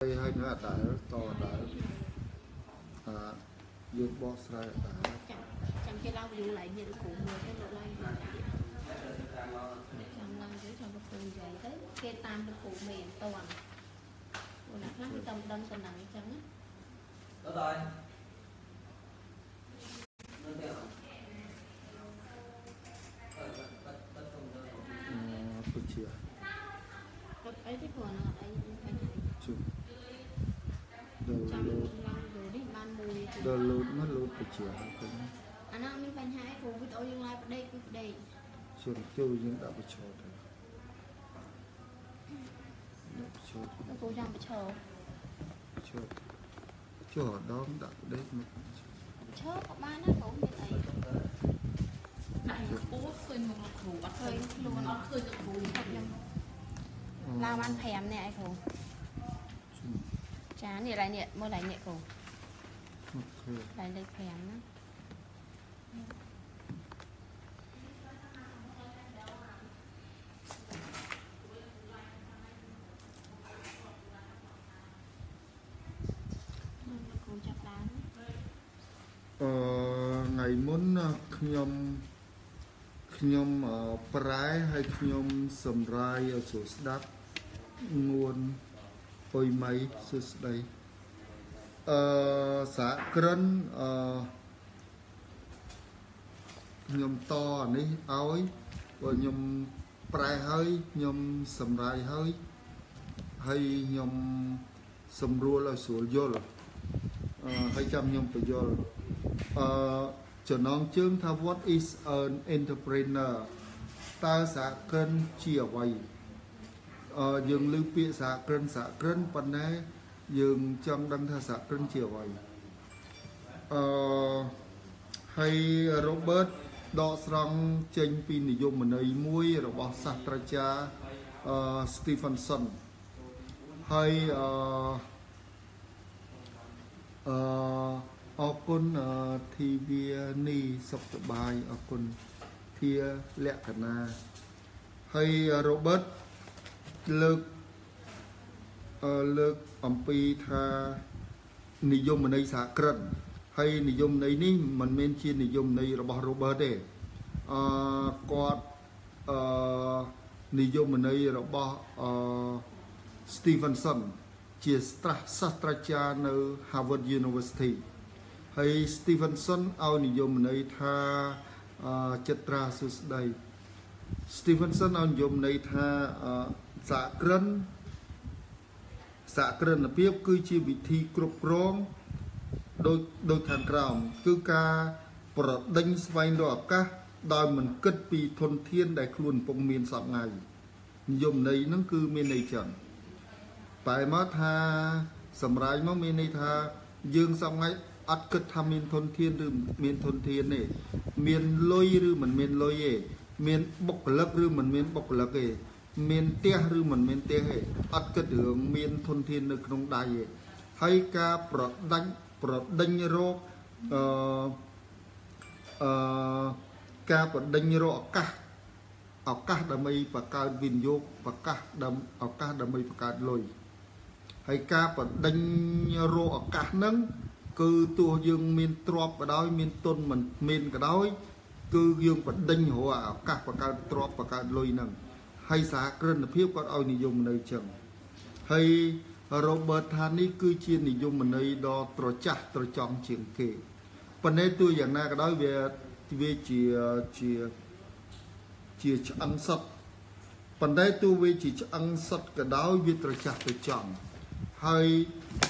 ហើយហើយនៅអដែលតអដែលអាយើងបកស្រាយអដែលចាំចាំគេឡើងយូរឡើងមានគ្រូមួយទៅលោកឡើងយូរឡើងទៀតចាំឡើងទៅចាំគ្រូនិយាយទៅគេតាមលោកគ្រូមេអត់តាន់ព្រោះអ្នកខ្លះគេតាមដឹងតំណឹងអញ្ចឹងណា Đó rồi. Nó theo. Ờ, tất- tất- tất không cho nó. អឺពិតជាគាត់អីទេព្រោះអត់អីបញ្ហា ជុំដល់ ចាំ លោត ឡើងយូរនេះបានមួយទេ ដល់លោតមកលោតពិតជាហើយឃើញអាហ្នឹងមានបញ្ហាអីគ្រូវីដេអូយើងឡាយផ្ដេកគឺផ្ដេកជុំចូលយើងដាក់បិឈរទៅដាក់បិឈរលោកគ្រូចាំប្រឈរបិឈរចូលដងដាក់ដេកមកឈរក៏បានដែរគ្រូមានអីដៃពោះឃើញមកលោកគ្រូអត់ឃើញខ្លួនអត់ឃើញលោកគ្រូខ្ញុំឡើងបាន5នាក់អីគ្រូជុំចានេះឡើយនេះមើលឡើយនេះគ្រូ មកឃើញឡើយលេខ5ណាគ្រូចាប់ដើមអឺថ្ងៃមុនណាខ្ញុំខ្ញុំអឺប្រែហើយខ្ញុំសម្រាយឲ្យស្រួលស្ដាប់ងួនពុយម៉ៃសួស្ដី អឺសាក្រិនអឺខ្ញុំតអានេះឲ្យបើខ្ញុំប្រែហើយខ្ញុំសម្រាយហើយហើយខ្ញុំសម្រួលឲ្យស្រួលយល់អឺហើយចាំខ្ញុំបញ្យល់អឺចំណងជើងថា what is an entrepreneur តើសហគ្រិនជាអ្វីអឺយើងលើពាក្យសហគ្រិនសហគ្រិនប៉ុន្តែ យើងចង់ដឹងថាសហគ្រិនជាអ្វីអឺហើយ Robert ដកស្រង់ចេញពីនិយមន័យមួយរបស់សាស្ត្រាចារ្យអឺ Stephenson ហើយអឺអឺអរគុណអឺធីវានីសុខសប្បាយអរគុណធាលក្ខណាហើយ Robert លើកអឺលើក អំពីថានិយមន័យសហគ្រិនហើយនិយមន័យនេះមិនមែនជានិយមន័យរបស់ Robert ទេអឺគាត់អឺនិយមន័យរបស់អឺ Stevenson ជាស្រាស់សាស្ត្រាចារ្យនៅ Harvard University ហើយ Stevenson ឲ្យនិយមន័យថាអឺចិត្តរាសួស្ដី Stevenson ឲ្យនិយមន័យថាអឺសហគ្រិន សហគ្រិនភាពគឺជាវិធីគ្រប់គ្រងដោយដោយខាងក្រោមគឺការប្រដេញស្វែងរកឱកាសដោយមិនគិតពីធនធានដែលខ្លួនកំពុងមានសពថ្ងៃនិយមន័យហ្នឹងគឺមានន័យចឹងតែមកថាសម្រាប់មកមានន័យថាយើងសពថ្ងៃអត់គិតថាមានធនធានឬមានធនធានទេមានលុយឬមិនមានលុយទេមានបុគ្គលិកឬមិនមានបុគ្គលិកទេ មានផ្ទះឬមិនមានផ្ទះទេអត់គិតរឿងមានធនធាននៅក្នុងដៃទេហើយការប្រដាច់ប្រដេញរកអឺអឺការប្រដេញរកឱកាសឱកាសដើម្បីបង្កើតវិនិយោគឱកាសដើម្បីឱកាសដើម្បីបង្កើតលុយហើយការបដិញរកឱកាសហ្នឹងគឺទោះយើងមានទ្រព្យក៏ដោយ មានទុនមិនមានក៏ដោយ គឺយើងបដិញរកឱកាសបង្កើតទ្រព្យបង្កើតលុយហ្នឹង ហើយសហគ្រិនភាពគាត់ឲ្យនិយមន័យចឹងហើយ Robert ថានេះគឺជានិយមន័យដ៏ត្រចះត្រចង់ជាងគេប៉ុន្តែទោះយ៉ាងណាក៏ដោយវាវាជាជាជាឆ្អឹងសុតប៉ុន្តែទោះវាជាឆ្អឹងសុតក៏ដោយវាត្រចះត្រចង់ហើយ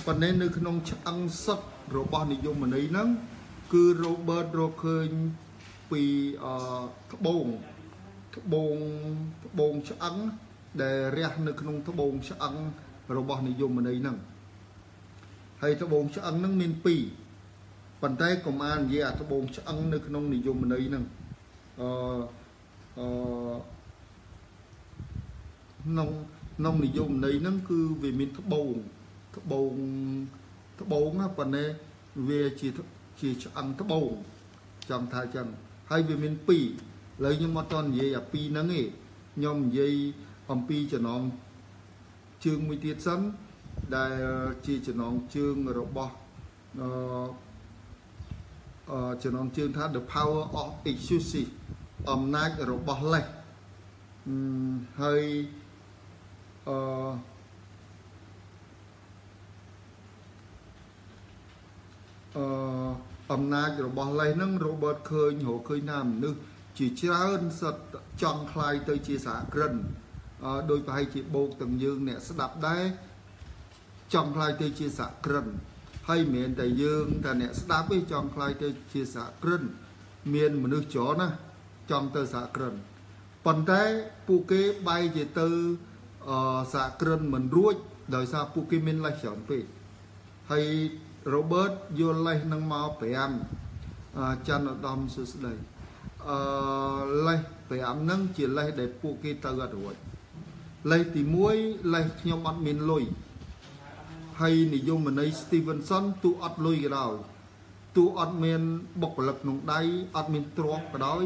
ប៉ុន្តែនៅក្នុងឆ្អឹងសុតរបស់និយមន័យហ្នឹងគឺ Robert រកឃើញពីអឺត្បូង ត្បូងត្បូងឆ្អឹងដែលរះនៅក្នុងត្បូងឆ្អឹងរបស់និយមន័យហ្នឹងហើយត្បូងឆ្អឹងហ្នឹងមានពីរប៉ុន្តែកុំអាននិយាយអាត្បូងឆ្អឹងនៅក្នុងនិយមន័យហ្នឹងអឺអឺក្នុងក្នុងនិយមន័យហ្នឹងគឺវាមានត្បូងត្បូងត្បូងណាប៉ុន្តែវាជាជាឆ្អឹងត្បូងចង់ថាចឹងហើយវាមានពីរ ឥឡូវខ្ញុំអត់តនិយាយអាពីរហ្នឹងទេខ្ញុំនិយាយអំពីចំណងជើងមួយទៀតសិនដែលជាចំណងជើងរបស់អឺអឺចំណងជើងថា the power of exclusive អំណាចរបស់លេសអឺហើយអឺអឺអំណាចរបស់លេសហ្នឹង Robert ឃើញរកឃើញថាមនុស្ស ជាច្រើនសិតចង់คลายទៅជាសហគ្រិនអឺដោយប្រហែលជាបោកទាំងយើងអ្នកស្ដាប់ដែរចង់คลายទៅជាសហគ្រិនហើយមិនមែនតែយើងតែអ្នកស្ដាប់ទេចង់คลายទៅជាសហគ្រិនមានមនុស្សច្រើនណាស់ចង់ទៅសហគ្រិនប៉ុន្តែពួកគេបែរជាទៅអឺសហគ្រិនមិនរួចដោយសារពួកគេមានលេសច្រើនពេកហើយ Robert យកលេសនឹងមក5អឺច័ន្ទឧត្តមសួស្ដី អឺលេស5ហ្នឹងជាលេសដែលពួកគេទៅអត់រួចលេសទី1លេសខ្ញុំអត់មានលុយហើយនិយមន័យ Stevenson ទូអត់លុយក៏ដោយទូអត់មានបុគ្គលិកក្នុងដៃអត់មានទ្រព្យក៏ដោយ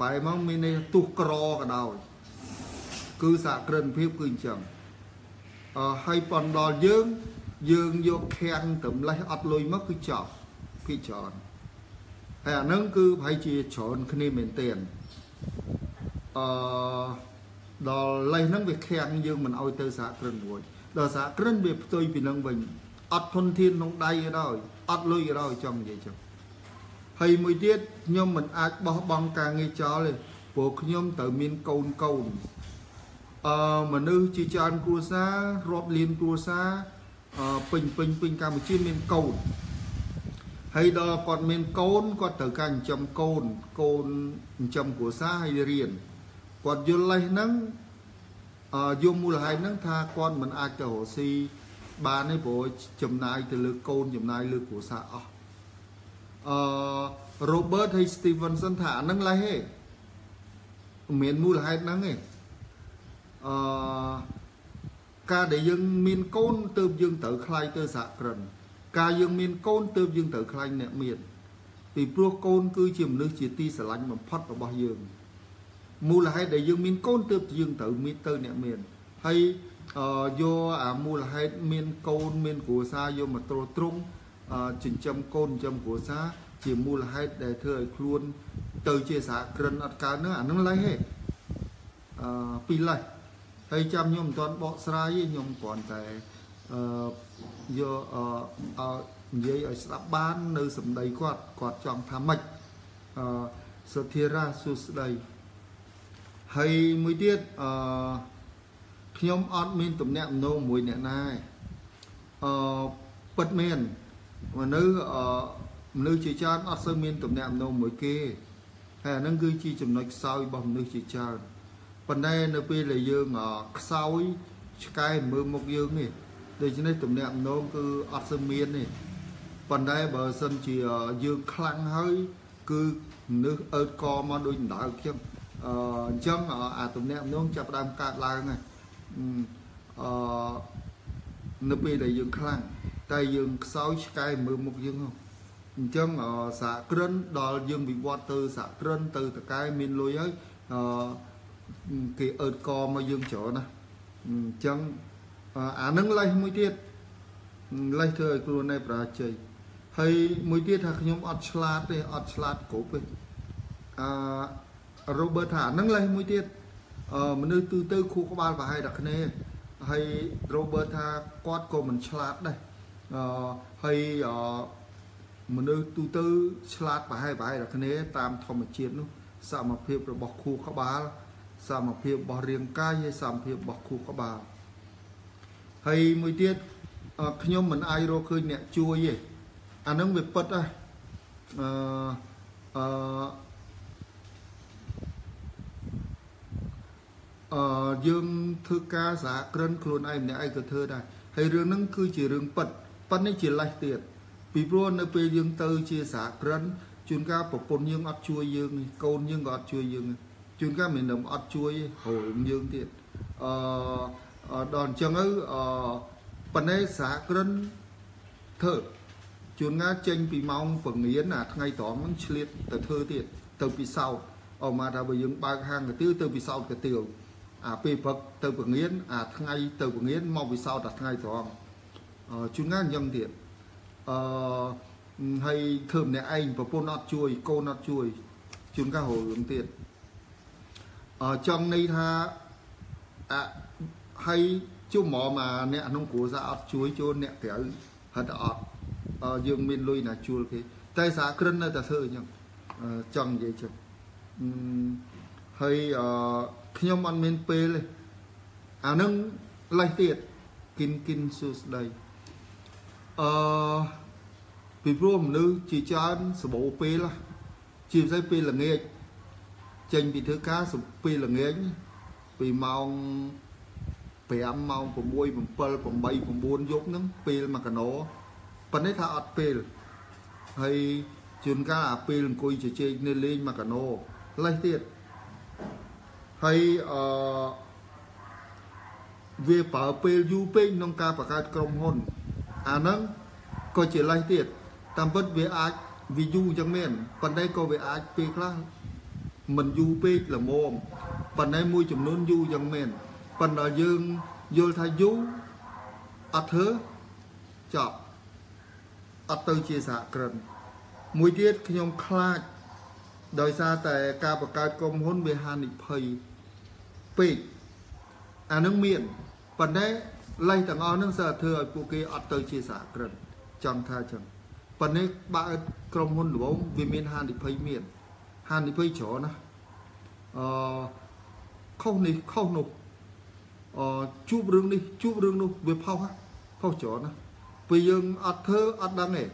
បែរមកមានន័យទូក្រក៏ដោយគឺសហគ្រិនភាពគឺអញ្ចឹងអឺហើយប៉ុនដល់យើងយើងយកខាំងតម្លេះអត់លុយមកគឺចប់ពីច្រើន ហើយអានឹងគឺប្រហែលជាច្រើនគ្នាមែនទែនអឺដល់លេះហ្នឹងវាខាំងយើងមិនអោយទៅសហគ្រិនរួចដល់សហគ្រិនវាផ្ទុយពីនឹងវិញអត់ធនធានក្នុងដៃក៏ដោយអត់លុយក៏ដោយចង់និយាយចឹងហើយមួយទៀតខ្ញុំមិនអាចបោះបង់ការងារចោលទេព្រោះខ្ញុំត្រូវមានកូនកូនអឺមនុស្សជាច្រើនគ្រួសាររាប់លានគ្រួសារអឺពេញពេញពេញកម្ពុជាមានកូន ហើយដល់គាត់មានកូនគាត់ត្រូវការចិញ្ចឹមកូនកូនចិញ្ចឹមគ្រួសារហើយរៀនគាត់យល់លេសហ្នឹងអឺយកមូលហេតុហ្នឹងថាគាត់មិនអាចទៅរកស៊ីបានទេព្រោះចំណាយទៅលើកូនចំណាយលើគ្រួសារអស់អឺ Robert ហើយ Stevenson ថាអាហ្នឹងលេសទេមិនមានមូលហេតុហ្នឹងទេអឺការដែលយើងមានកូនទើបយើងត្រូវខ្លាយទៅសហគ្រិន ការយើងមានកូនទើបយើងត្រូវខ្លាញ់អ្នកមានពីព្រោះកូនគឺជាមនុស្សជាទីស្រឡាញ់បំផុតរបស់យើងមូលហេតុដែលយើងមានកូនទើបយើងត្រូវមានទៅអ្នកមានហើយអឺយកអាមូលហេតុមានកូនមានគ្រួសារយកមកត្រួតត្រងចិញ្ចឹមកូនចិញ្ចឹមគ្រួសារជាមូលហេតុដែលធ្វើឲ្យខ្លួន ទៅជាសហគ្រិនអត់កើតនោះអានឹងឡេះហេអឺពីរឡេះហើយចាំខ្ញុំមិនទាន់បកស្រាយទេខ្ញុំគ្រាន់តែអឺ យកអឺនិយាយឲ្យស្ដាប់បាន នៅសម្ដីគាត់គាត់ចង់ថាម៉េចអឺសុធារាសួស្ដីហើយមួយទៀតអឺខ្ញុំអត់មានទំនាក់ទំនងមួយអ្នកណាអឺពិតមែនមនុស្សអឺមនុស្សជាច្រើនអត់សូវមានទំនាក់ទំនងមួយគេហើយអានឹងគឺជាចំណុចខ្សោយរបស់មនុស្សជាច្រើនប៉ុន្តែនៅពេលដែលយើងខ្សោយឆ្កែមើលមុខយើងនេះ ដូច្នេះទំនាក់ទំនងគឺអត់សូវមានទេប៉ុន្តែបើសិនជាយើងខ្លាំងហើយ គឺមនុស្សអើតកមកដូចដណ្ដើមខ្ញុំអឺអញ្ចឹងអាទំនាក់ទំនងចាប់ផ្ដើមកើតឡើងហើយអឺនៅពេលដែលយើងខ្លាំងតែយើងខ្សោយឆ្កែមើលមុខយើងហ្នឹងអញ្ចឹងសហគ្រិនដល់យើងវិវត្តទៅសហគ្រិនទៅតកែមានលុយហើយអឺគេអើតកមកយើងច្រើនណាអញ្ចឹង អានឹងលេសមួយទៀតលេសធ្វើឲ្យខ្លួនឯងប្រាជ័យហើយមួយទៀតថាខ្ញុំអត់ឆ្លាតទេអត់ឆ្លាតគ្រប់ទេអឺ Robert ថាហ្នឹងលេសមួយទៀតអឺមនុស្សទូទៅខួរក្បាលប្រហែលតែគ្នាហើយ Robert ថាគាត់ក៏មិនឆ្លាតដែរអឺហើយអឺមនុស្សទូទៅឆ្លាតប្រហែលប្រហែលតែគ្នាតាមធម្មជាតិនោះសមភាពរបស់ខួរក្បាលសមភាពរបស់រាងកាយហើយសមភាពរបស់ខួរក្បាល ហើយមួយទៀតខ្ញុំមិនអាចរកឃើញអ្នកជួយទេអានឹងវាពិតហ៎អឺអឺអឺយើងធ្វើការសហគ្រិនខ្លួនឯងម្នាក់ឯងក៏ធ្វើដែរហើយរឿងហ្នឹងគឺជារឿងពិតប៉ុន្តែជាលេសទៀតពីព្រោះនៅពេលយើងទៅជាសហគ្រិនជួនកាលប្រពន្ធយើងអត់ជួយយើងកូនយើងក៏អត់ជួយយើងជួនកាលមិនដឹងអត់ជួយហៅយើងទៀតអឺ ដល់អញ្ចឹងទៅអឺប៉ុន្តែសហគ្រិនធ្វើជួនកាលចេញពីម៉ោងពងៀនអាថ្ងៃត្រង់ហ្នឹងឆ្លៀតទៅធ្វើទៀតទៅពិសោធន៍អមកថាបើយើងបើកហាងកាទៀវទៅពិសោធន៍កាទៀវអាពេលព្រឹកទៅពងៀនអាថ្ងៃទៅពងៀនមកពិសោធន៍អាថ្ងៃត្រង់អឺជួនកាលអញ្ចឹងទៀតអឺហើយធ្វើម្នាក់ឯងប្រពន្ធអត់ជួយកូនអត់ជួយជួនកាលររឿងទៀតអឺចង់ន័យថាអ ហើយជុំមកមកអ្នកក្នុងគ្រួសារអត់ជួយចូលអ្នកក្រៅហិតអត់អឺយើងមានលុយណាជួលគេតែសារក្រិននៅតែធ្វើអញ្ចឹងអឺចង់និយាយចឹងអឺហើយអឺខ្ញុំអត់មានពេលទេអានឹងលេះទៀតគិនគិនសួស្ដីអឺពីព្រោះមនុស្សជាច្រើនសបោពេលហ៎ជាពិសេសពេលល្ងាចចេញពីធ្វើការពេលល្ងាចពីម៉ោង 5ម៉ោង6 7 8 9យប់ហ្នឹងពេលមួយកណោប៉ុន្តែថាអត់ពេលហើយជួនកាលអាពេលអង្គុយជជែកនៅលេងមួយកណោលេះទៀតហើយអឺវាប្រើពេលយូរពេកក្នុងការបង្កើតក្រុមហ៊ុន អាហ្នឹងក៏ជាលេសទៀតតាមពិតវាអាចវាយូរចឹងមែនប៉ុន្តែក៏វាអាចពេលខ្លះមិនយូរពេកល្មមប៉ុន្តែមួយចំនួនយូរចឹងមែន ប៉ុន្តែយើងយល់ថាយូរអត់ធ្វើចប់អត់ទៅជាសហគ្រិនមួយទៀតខ្ញុំខ្លាចដោយសារតែការបង្កើតក្រុមហ៊ុនវាហានិភ័យពេកអានឹងមានប៉ុន្តែលេខទាំងអស់ហ្នឹងសើធ្វើឲ្យពួកគេអត់ទៅជាសហគ្រិនចង់ថាចឹងប៉ុន្តែបើក្រុមហ៊ុនល្បងវាមានហានិភ័យមានហានិភ័យច្រើនណាអឺខុសនេះខុសនោះអឺ ជួបរឿងនេះជួបរឿងនោះវាផុសផុសច្រើនណាពេលយើងអត់ធ្វើអត់ដឹងទេ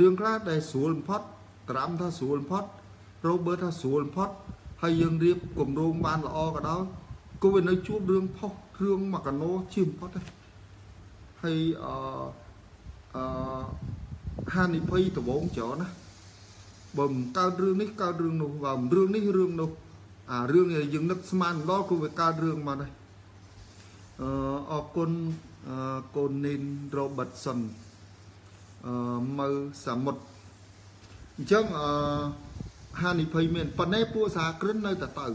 រឿងខ្លះដែលស្រួលបំផុតត្រាំថាស្រួលបំផុតរ៉ូបឺតថាស្រួលបំផុតហើយយើងរៀបគម្រោងបានល្អក៏ដោយក៏វានៅជួបរឿងផុសរឿងមកកណោជាបំផុតដែរហើយអឺអឺហានិភ័យដបងច្រើនណាបើមិនកើតរឿងនេះកើតរឿងនោះបើមិនរឿងនេះរឿងនោះអារឿងដែលយើងនឹកស្មានដល់ក៏វាកើតរឿងមកដែរ អឺអរគុណអឺកូននីន Robertson អឺមើសាមុតអញ្ចឹងអឺហានិភ័យមានប៉ុន្តែពួកសាក្រិននៅតែទៅ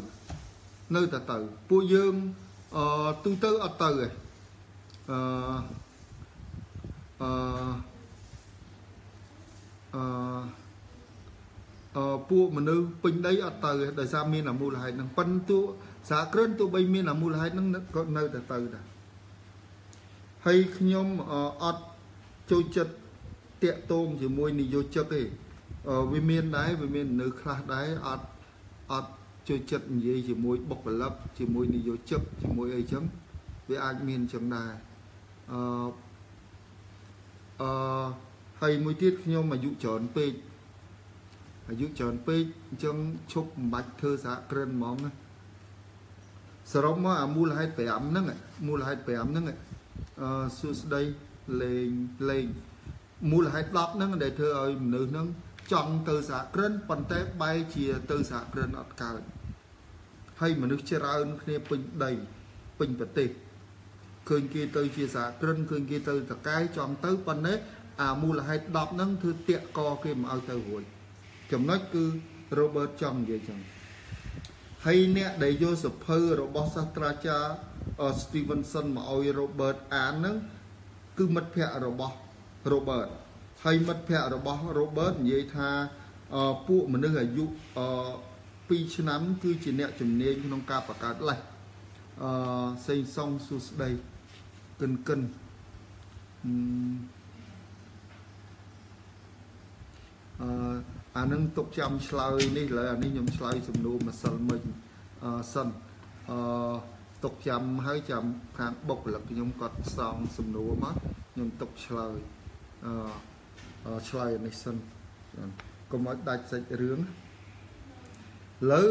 នៅតែទៅពួកយើងអឺទូទៅអត់ទៅទេអឺអឺអឺអឺពួកមនុស្សពេញដីអត់ទៅទេដោយសារមានអាមូលហេតុហ្នឹងប៉ុន្តែ សាក្រិនទោះបីមានអាមូលហេតុហ្នឹងក៏នៅតែទៅដែរហើយខ្ញុំអត់ចូលចិត្តតាកតងជាមួយនយោជកទេវាមានដែរវាមាននៅខ្លះដែរអត់អត់ចូលចិត្តនិយាយជាមួយបុគ្គលិកជាមួយនយោជកជាមួយអីចឹងវាអាចមានចឹងដែរអឺអឺហើយមួយទៀតខ្ញុំអាយុច្រើនពេកអាយុច្រើនពេកអញ្ចឹងឈប់មិនបាច់ធ្វើសហគ្រិនហ្មងណា សរុបមកអាមូលហេតុ5ហ្នឹងមូលហេតុ5ហ្នឹងអឺសួស្ដីលេងលេងមូលហេតុ10ហ្នឹងដែលធ្វើឲ្យមនុស្សហ្នឹងចង់ទៅសហគ្រិនប៉ុន្តែបែរជាទៅសហគ្រិនអត់កើតហើយមនុស្សច្រើនគ្នាពេញដីពេញប្រទេសឃើញគេទៅជាសហគ្រិនឃើញគេទៅតកែចង់ទៅប៉ុន្តែអាមូលហេតុ10ហ្នឹងធ្វើតាក់កគេមិនឲ្យទៅរួចចំណុចគឺ Robert ចង់និយាយចឹង ហើយអ្នកដែលយកសភៅរបស់សាស្ត្រាចារ្យ Stevenson មកឲ្យ Robert អានហ្នឹងគឺមិត្តភ័ក្តិរបស់ Robert ហើយមិត្តភ័ក្តិរបស់ Robert និយាយថាពួកមនុស្សអាយុ2ឆ្នាំ គឺជាអ្នកជំនាញក្នុងការបង្កើតលេសអឺសេងសុងសួស្ដីកិនកិនអឺ អានឹងទុកចាំឆ្លើយនេះឡើយអានេះខ្ញុំឆ្លើយសំណួរម្សិលមិញអឺសិនអឺទុកចាំហើយចាំខាងបុគ្គលិកខ្ញុំគាត់សងសំណួរមកខ្ញុំទុកឆ្លើយអឺឆ្លើយនេះសិនកុំឲ្យដាច់សាច់រឿងលើ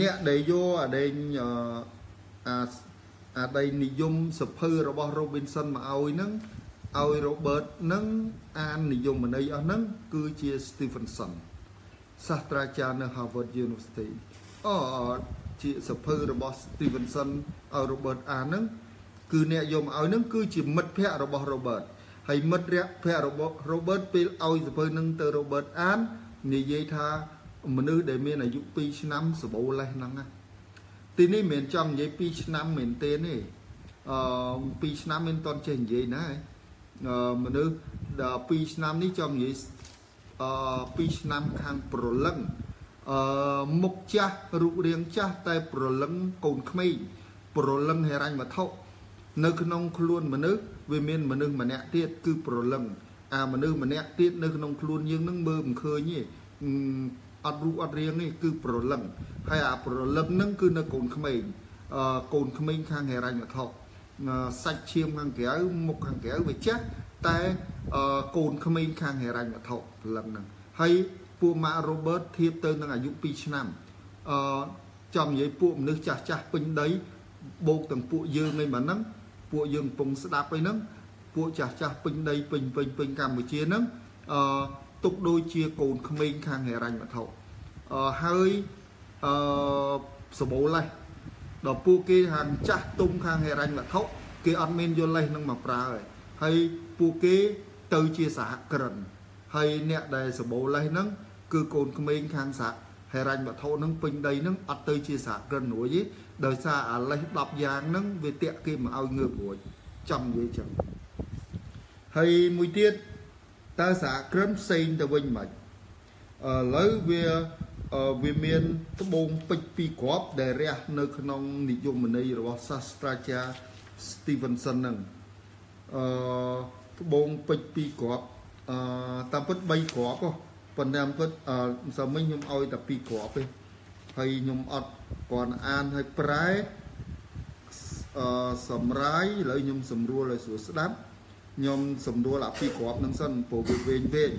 អ្នកដែលយកអាដែងអាអាដីនិយមសភៅរបស់ Robinson មកឲ្យហ្នឹង ឲ្យ Robert ហ្នឹងអាននិយមន័យអស់ហ្នឹងគឺជា Stevenson សាស្ត្រាចារ្យនៅ Harvard University អូជាសភៅរបស់ Stevenson ឲ្យ Robert អានហ្នឹងគឺអ្នកយកមកឲ្យហ្នឹងគឺជាមិត្តភ័ក្តិរបស់ Robert ហើយមិត្តរយៈភ័ក្ររបស់ Robert ពេលឲ្យសភៅនឹងទៅ Robert អាននិយាយថាមនុស្សដែលមានអាយុ2ឆ្នាំសបោលេសហ្នឹងណាទីនេះមិនមែនចង់និយាយ2ឆ្នាំមែនទេទេអឺ2ឆ្នាំមិនតន់ចេះនិយាយណាអឺ មនុស្សដល់2ឆ្នាំនេះចង់និយាយអឺ2ឆ្នាំខាងប្រលឹងអឺមុខចាស់រូបរាងចាស់តែប្រលឹងកូនក្មេងប្រលឹងហិរញ្ញវត្ថុនៅក្នុងខ្លួនមនុស្សវាមានមនុស្សម្នាក់ទៀតគឺប្រលឹងអាមនុស្សម្នាក់ទៀតនៅក្នុងខ្លួនយើងនឹងមើលមិនឃើញទេអត់រូបអត់រាងទេគឺប្រលឹងហើយអាប្រលឹងហ្នឹងគឺនៅកូនក្មេងអឺកូនក្មេងខាងហិរញ្ញវត្ថុ សាច់ឈាមខាងក្រៅមុខខាងក្រៅវាចាស់តែកូនក្មេងខាងហិរញ្ញវត្ថុព្រលឹងហ្នឹងហើយពួកម៉ាក់ Robert ធៀបទៅនឹងអាយុ2ឆ្នាំអឺចំនិយាយពួកមនុស្សចាស់ចាស់ពេញដីបូកទាំងពួកយើងឯមិនហ្នឹងពួកយើងកំពុងស្ដាប់ឯហ្នឹងពួកចាស់ចាស់ពេញដីពេញពេញពេញកម្ពុជាហ្នឹងអឺទុកដូចជាកូនក្មេងខាងហិរញ្ញវត្ថុអឺហើយអឺសបោលេះ ដល់ពួកគេហាងចាស់ទុំខាងហិរញ្ញវត្ថុគេអត់មានយកលេសនឹងមកប្រើហើយហើយពួកគេទៅជាសហគ្រិនហើយអ្នកដែលសបោលេសហ្នឹងគឺកូនក្មេងខាងសហហិរញ្ញវត្ថុហ្នឹងពេញដីហ្នឹងអត់ទៅជាសហគ្រិនរួចទេដោយសារអាលេស10យ៉ាងហ្នឹងវាតាក់គេមកឲ្យងើបរួចចង់និយាយចឹងហើយមួយទៀតតើសហគ្រិនផ្សេងទៅវិញមិនឥឡូវវា វាមានត្បូងពេជ្រពីរគ្រាប់ដែលរះនៅក្នុងនិយមន័យរបស់សាស្ត្រាចារ្យ Stevenson ហ្នឹងអឺត្បូងពេជ្រពីរគ្រាប់អឺតាមពិត3គ្រាប់ប៉ុន្តែតាមពិតអឺសមិញខ្ញុំឲ្យតែ2គ្រាប់ទេហើយខ្ញុំអត់គ្រាន់អានហើយប្រែអឺសម្រាយឥឡូវខ្ញុំសម្រួលឲ្យស្រួលស្ដាប់ខ្ញុំសម្រួលអាពីរគ្រាប់ហ្នឹងសិនព្រោះវាវែងវែង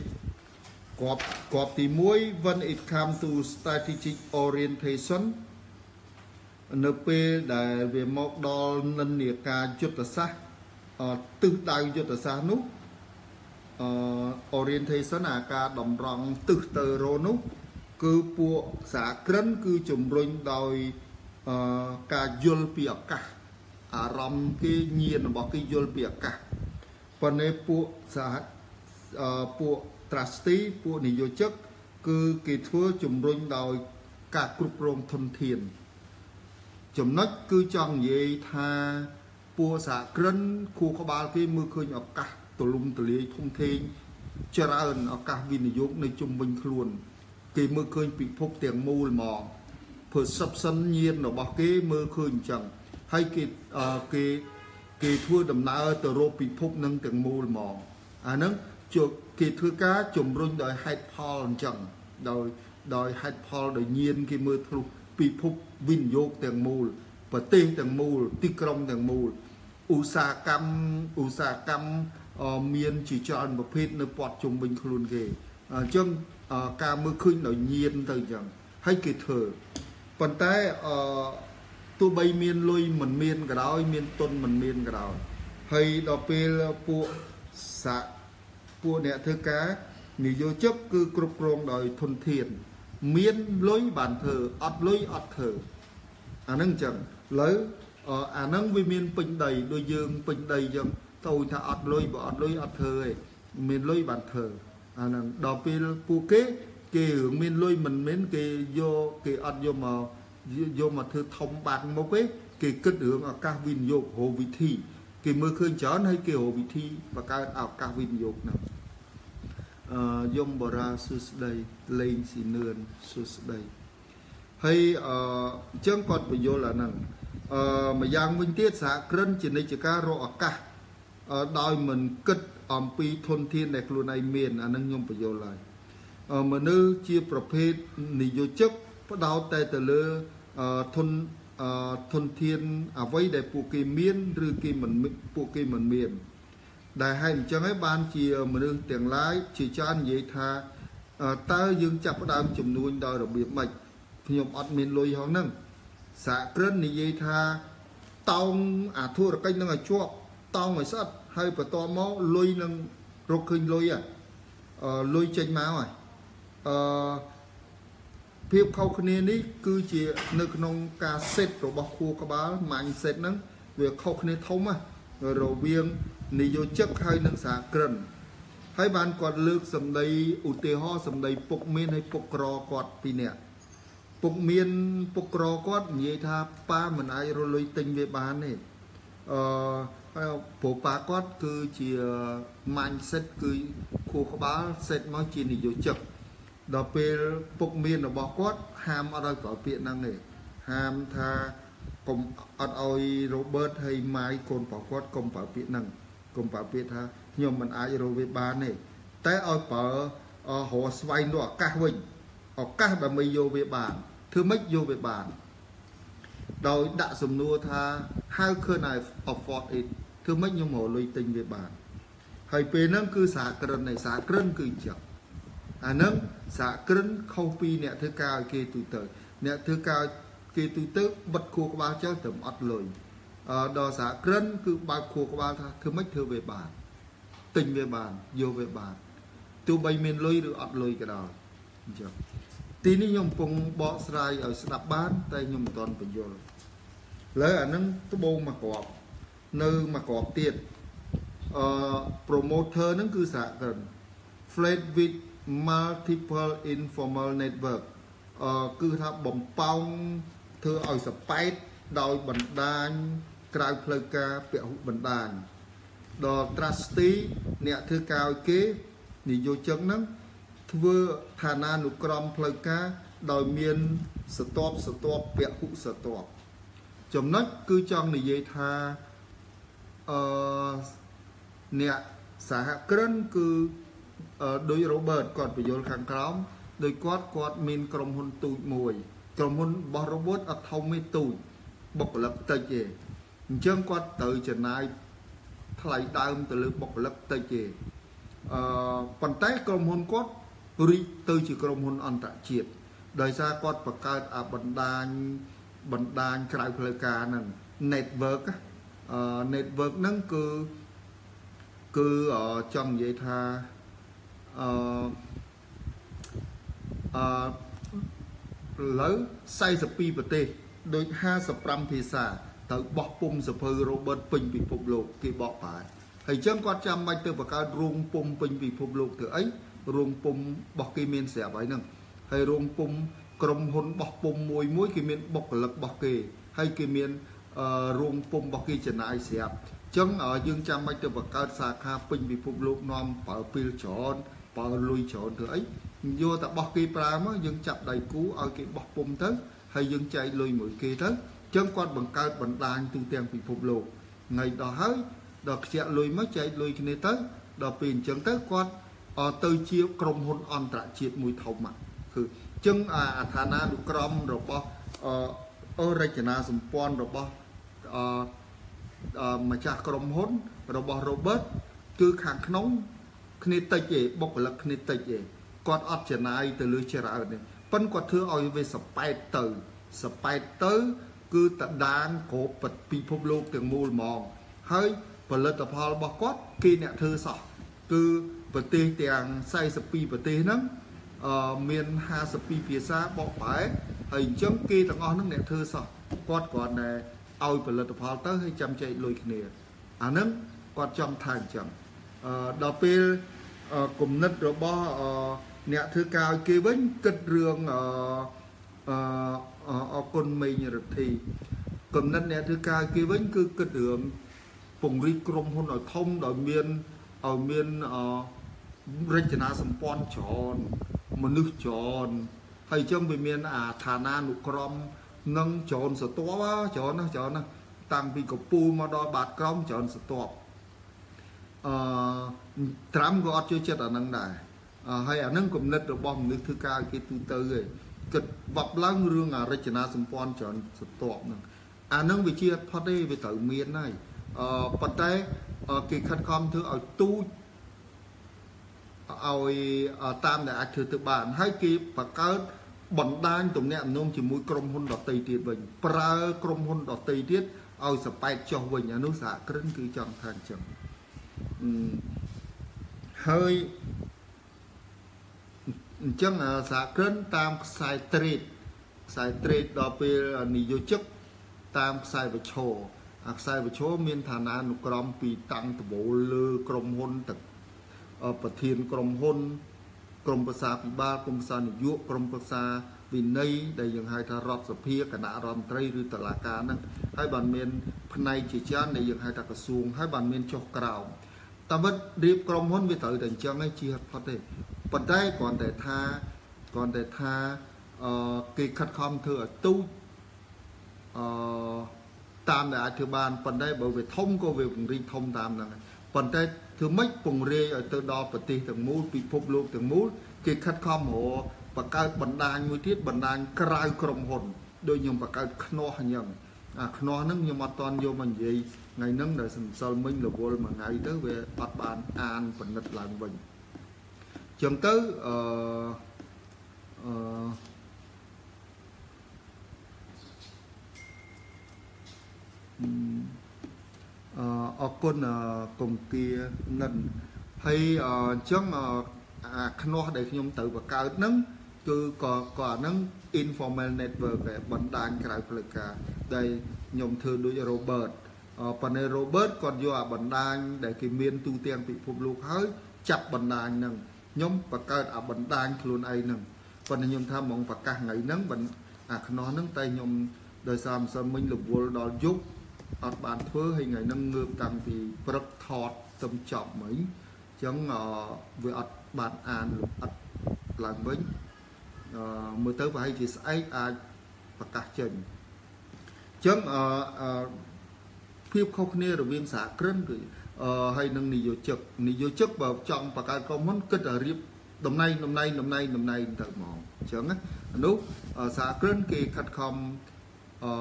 គ្រាប់គ្រាប់ទី1 when it come to strategic orientation នៅពេលដែលវាមកដល់និន្នាការយុទ្ធសាស្ត្រទិសដៅយុទ្ធសាស្ត្រនោះអឺ orientation អាការតម្រង់ទិសទៅរនោះ គឺពួកសាក្រិន គឺជំរុញដោយអឺការយល់ពីឱកាសអារម្មណ៍គេញៀនរបស់គេយល់ពីឱកាសប៉ុន្តែពួកសហអឺពួក trustee ពួកនិយោជិកគឺគេធ្វើជំរុញដោយការគ្រប់គ្រងធនធាន ចំណុចគឺចង់និយាយថាពួកសហគ្រិនគួរក្បាលគេមើលឃើញឱកាសទូលំទូលាយធំធេងច្រើនឱកាសវិនិយោគនៅជុំវិញខ្លួន គេមើលឃើញពិភពទាំងមូលហ្មង perception ញាណរបស់គេមើលឃើញអញ្ចឹងហើយគេគេគេធ្វើដំណើរទៅរកពិភពនឹងទាំងមូលហ្មងអាហ្នឹងជួ គេធ្វើការជំរុញដោយហេតុផលអញ្ចឹងដោយដោយហេតុផលដោយញៀនគេមើលធ្លុះពិភពវិនិយោគទាំងមូលប្រទេសទាំងមូលទីក្រុងទាំងមូលឧស្សាហកម្មឧស្សាហកម្មមានជាច្រើនប្រភេទនៅព័ទ្ធជុំវិញខ្លួនគេអញ្ចឹងការមើលឃើញដោយញៀនទៅអញ្ចឹងហើយគេធ្វើប៉ុន្តែអឺទោះបីមានលុយមិនមានក៏ដោយមានទុនមិនមានក៏ដោយហើយដល់ពេលពួកសា ពួកអ្នកធ្វើការនិយោជកគឺគ្រប់គ្រងដោយធនធាន មានលុយបានធ្វើអត់លុយអត់ធ្វើអាហ្នឹងអញ្ចឹងឥឡូវអាហ្នឹងវាមានពេញដីដូចយើងពេញដីអញ្ចឹងទៅថាអត់លុយបើអត់លុយអត់ធ្វើទេមានលុយបានធ្វើអាហ្នឹងដល់ពេលពួកគេគេរឿងមានលុយមិនមែនគេយកគេអត់យកមកយកមកធ្វើធំបាក់មុខទេគេគិតរឿងឱកាសវិនិយោគរកវិធី គេមើលឃើញច្រើនហើយគេរកវិធីបង្កើតឱកាសវិនិយោគហ្នឹងអឺយមបរាសួស្ដីលេងស៊ីនឿនសួស្ដីហើយអឺអញ្ចឹងគាត់បញ្យល់អាហ្នឹងអឺម្យ៉ាងវិញទៀតសហគ្រិនជានិច្ចការរកឱកាសដោយមិនគិតអំពីធនធានដែលខ្លួនឯងមានអានឹងខ្ញុំបញ្យល់ហើយមនុស្សជាប្រភេទនិយោជកផ្ដោតតែទៅលើធន ធនធានអ្វីដែលពួកគេមានឬគេមិនពួកគេមិនមាន ដែលហេតុអញ្ចឹងហើយបានជាមនុស្សទាំងឡាយជាច្រើននិយាយថាតើយើងចាប់ផ្ដើមចំនួនដោយរបៀបម៉េចខ្ញុំអត់មានលុយហងហ្នឹងសាក្រិននិយាយថាតោងអាធុរកិច្ចនឹងឲ្យជាប់តោងឲ្យស្អិតហើយបន្ទាប់មកលុយនឹងរកឃើញលុយអឺលុយចេញមកហើយអឺ ភាពខុសគ្នានេះគឺជានៅក្នុងការ set របស់ខួរក្បាល mindset ហ្នឹងវាខុសគ្នាធំណារវាងនិយោជិកហើយនិងសហគ្រិនហើយបានគាត់លើកសម្ដីឧទាហរណ៍សម្ដីពុកមានហើយពុកក្រគាត់ពីរនាក់ពុកមានពុកក្រគាត់និយាយថាប៉ាមិនអាចរលុយទិញវាបានទេអឺហើយព្រោះប៉ាគាត់គឺជា mindset គឺខួរក្បាល set មកជានយោជក ដល់ពេលពុកមានរបស់គាត់ហាមអត់ឲ្យប្រើពាក្យហ្នឹងទេហាមថាកុំអត់ឲ្យ Robert ហើយម៉ាយកូនរបស់គាត់កុំប្រើពាក្យហ្នឹងកុំប្រើពាក្យថាខ្ញុំមិនអាចរកវាបានទេតែឲ្យប្រើរកស្វែងរកឱកាសវិញឱកាសដើម្បីយកវាបានធ្វើម៉េចយកវាបានដោយដាក់សំណួរថា how can i afford it ធ្វើម៉េចខ្ញុំរកលុយទិញវាបានហើយពេលហ្នឹងគឺសហគ្រិននៃសហគ្រិនគឺចឹងអាហ្នឹង សហគ្រិនខុសពីអ្នកធ្វើការឲ្យគេទូទៅអ្នកធ្វើការគេទូទៅបិទខួរក្បាលចោលទៅអត់លុយអឺដល់សហគ្រិនគឺបើកខួរក្បាលថាធ្វើម៉េចធ្វើវាបានទិញវាបានយកវាបានទោះបីមានលុយឬអត់លុយក៏ដោយអញ្ចឹងទីនេះខ្ញុំកំពុងបកស្រាយឲ្យស្ដាប់បាន តែខ្ញុំមិនទាន់បញ្យល់លើអានឹងត្បូងមកក្របនៅមកក្របទៀតអឺ promoter ហ្នឹងគឺសហគ្រិន flat with multiple informal network អឺគឺថាបំប៉ោងធ្វើឲ្យសប៉ែតដោយបណ្ដាញក្រៅផ្លូវការពហុបណ្ដាញដល់ trustee អ្នកធ្វើការឲ្យគេនិយោជកហ្នឹងធ្វើឋានានុក្រមផ្លូវការដោយមានស្ទាប់ស្ទាប់ពហុស្ទាប់ចំណុចគឺចង់និយាយថាអឺអ្នកសហគ្រិនគឺ ដោយ Robert គាត់បញ្យល់ខាងក្រោមដោយគាត់គាត់មានក្រុមហ៊ុនទូចមួយ ក្រុមហ៊ុនរបស់ Robert អត់ធំទេទូចបុគ្គលិកតិចទេអញ្ចឹងគាត់ត្រូវចំណាយថ្លៃដើមទៅលើបុគ្គលិកតិចទេអឺប៉ុន្តែក្រុមហ៊ុនគាត់រីកទៅជាក្រុមហ៊ុនអន្តរជាតិដោយសារគាត់បង្កើតអាបណ្ដាញបណ្ដាញក្រៅផ្លូវការហ្នឹង network អឺ network ហ្នឹងគឺគឺចង់និយាយថា អឺអឺឥឡូវ42ប្រទេសដូច55ភាសាត្រូវបោះពុំសភៅ Robert ពេញពិភពលោកគេបកប្រែហើយអញ្ចឹងគាត់ចាំបាច់ទៅបង្កើតរោងពុំពេញពិភពលោកធ្វើអីរោងពុំរបស់គេមានស្រាប់ហើយហ្នឹងហើយរោងពុំក្រុមហ៊ុនបោះពុំមួយមួយគេមានបុគ្គលិករបស់គេហើយគេមានរោងពុំរបស់គេចំណាយស្រាប់អញ្ចឹងយើងចាំបាច់ទៅបង្កើតសាខាពេញពិភពលោកនាំប្រើពេលច្រើន ប្រើលុយច្រើនធ្វើអីយកតែបោះគេប្រើមកយើងចាប់ដៃគូឲ្យគេបោះពុំទៅហើយយើងចែកលុយមួយគេទៅអញ្ចឹងគាត់បង្កើតបណ្ដាញទូទាំងពិភពលោកថ្ងៃដល់ហើយដល់ខ្ជាក់លុយមកចែកលុយគ្នាទៅដល់ពេលអញ្ចឹងទៅគាត់ទៅជាក្រុមហ៊ុនអន្តរជាតិមួយធំគឺចឹងអាឋានានុក្រមរបស់អឺរចនាសម្ព័ន្ធរបស់អឺម្ចាស់ក្រុមហ៊ុនរបស់ Robert គឺខាងក្នុង គ្នាតិចទេបុគ្គលិកគ្នាតិចទេគាត់អត់ចំណាយទៅលើច្រើនទេប៉ិនគាត់ធ្វើឲ្យវាសប៉ែតទៅសប៉ែតទៅ គឺតដានគ្រប់ពិភពលោកទាំងមូលហ្មង ហើយផលិតផលរបស់គាត់គេអ្នកធ្វើសោះគឺប្រទេសទាំង42ប្រទេសហ្នឹងអឺមាន52ភាសាបកប្រែហើយអញ្ចឹងគេទាំងអស់ហ្នឹងអ្នកធ្វើសោះគាត់គ្រាន់តែឲ្យផលិតផលទៅហើយចាំចែកលុយគ្នាអាហ្នឹងគាត់ចង់ថាអញ្ចឹងអឺ ដល់ពេលគំនិតរបស់អ្នកធ្វើការឲ្យគេវិញគិតរឿងអឺអរគុណមេញរដ្ឋីគំនិតអ្នកធ្វើការគេវិញគឺគិតរឿងពង្រីកក្រុមហ៊ុនឲ្យធំដោយមានឲ្យមានអរចនាសម្ព័ន្ធច្រើនមនុស្សច្រើនហើយអញ្ចឹងវាមានអាឋានានុក្រមនឹងច្រើនសតបច្រើនណាស់ច្រើនណាស់តាំងពីកពូលមកដល់បាតក្រមច្រើនសតប អឺត្រាំក៏អត់ជឿចិត្តអានឹងដែរហើយអានឹងគំនិតរបស់មនុស្សធ្វើការឲ្យគេទូទៅឯងគិតវប់ឡើងរឿងអរចនាសម្ព័ន្ធច្រើនសតបហ្នឹងអានឹងវាជាអត់ផុតទេវាត្រូវមានហើយអឺប៉ុន្តែគេខិតខំធ្វើឲ្យទូចឲ្យតាមដែលអាចធ្វើទៅបានហើយគេបង្កើតបណ្ដាញទំនាក់ទំនងជាមួយក្រុមហ៊ុនដតីទៀតវិញប្រើក្រុមហ៊ុនដតីទៀតឲ្យសប៉ែតចុះវិញអានោះសហគ្រិនគឺចង់ថាអញ្ចឹង ហើយអញ្ចឹងសហគ្រិនតាមខ្សែ trade ខ្សែ trade ដល់ពេលនិយោជិកតាមខ្សែវឆោអាខ្សែវឆោមានឋានានុក្រមពីតាំងដបូលលើក្រុមហ៊ុនទឹកប្រធានក្រុមហ៊ុនក្រុមប្រឹក្សាពិបាលក្រុមប្រឹក្សានយោបាយក្រុមប្រឹក្សាវិន័យដែលយើងហៅថារដ្ឋសភាគណៈរដ្ឋមន្ត្រីឬតុលាការហ្នឹងហើយបានមានផ្នែកជាច្រើនដែលយើងហៅថាក្រសួងហើយបានមានចុះក្រោម តាមវិតរៀបក្រុមហ៊ុនវាត្រូវតែអញ្ចឹងឯងជាហត់ផុតទេប៉ុន្តែគ្រាន់តែថាគ្រាន់តែថាអឺគេខិតខំធ្វើឲ្យទូចអឺតាមដែលអាចធ្វើបានប៉ុន្តែបើវាធំក៏វាពង្រីកធំតាមហ្នឹងដែរប៉ុន្តែធ្វើម៉េចពង្រាយឲ្យទៅដល់ប្រទេសទាំងមូលពិភពលោកទាំងមូលគេខិតខំរកបង្កើតបណ្ដាញមួយទៀតបណ្ដាញក្រៅក្រុមហ៊ុន ដូចខ្ញុំបង្កើតខ្នោះអញ្ចឹងអាខ្នោះហ្នឹងខ្ញុំអត់តន់យកមកនិយាយ ថ្ងៃហ្នឹងដែលសំសិលមិញរវល់មួយថ្ងៃទៅវាអត់បានអានពិនិត្យឡើងវិញចឹងទៅអឺអឺអឺអរគុណកុំគានិនហើយអញ្ចឹងអាខ្នោះដែលខ្ញុំទៅបង្កើតហ្នឹងគឺក៏ក៏អាហ្នឹង informal network ឯបណ្ដាញក្រៅផ្លូវការដែលខ្ញុំធ្វើដូច Robert ប៉ុន្តែ Robert គាត់យកអាបណ្ដាញដែលគេមានទូទាំងពិភពលោកហើយចាប់បណ្ដាញហ្នឹងខ្ញុំបង្កើតអាបណ្ដាញខ្លួនឯងហ្នឹងប៉ុន្តែខ្ញុំថាហ្មងប្រកាសថ្ងៃហ្នឹងអាខ្នោះហ្នឹងតែខ្ញុំដោយសារម្សិលមិញរវល់ដល់យប់អត់បានធ្វើហើយថ្ងៃហ្នឹងងើបតាំងពីព្រឹកថតទៅចប់មិញអញ្ចឹងវាអត់បានអានលម្អិតឡើងវិញអឺមើលទៅប្រហែលជាស្អែកអាចប្រកាសចេញអញ្ចឹងអឺ ភាពខុសគ្នារវាងសហគ្រិនគឺអឺហើយនឹងនយោជិកនយោជិកបើចង់បង្កើតក្រុមហ៊ុនគិតតែរៀបតំណែងតំណែងតំណែងតំណែងទៅហ្មងអញ្ចឹងណានោះសហគ្រិនគេខិតខំអឺ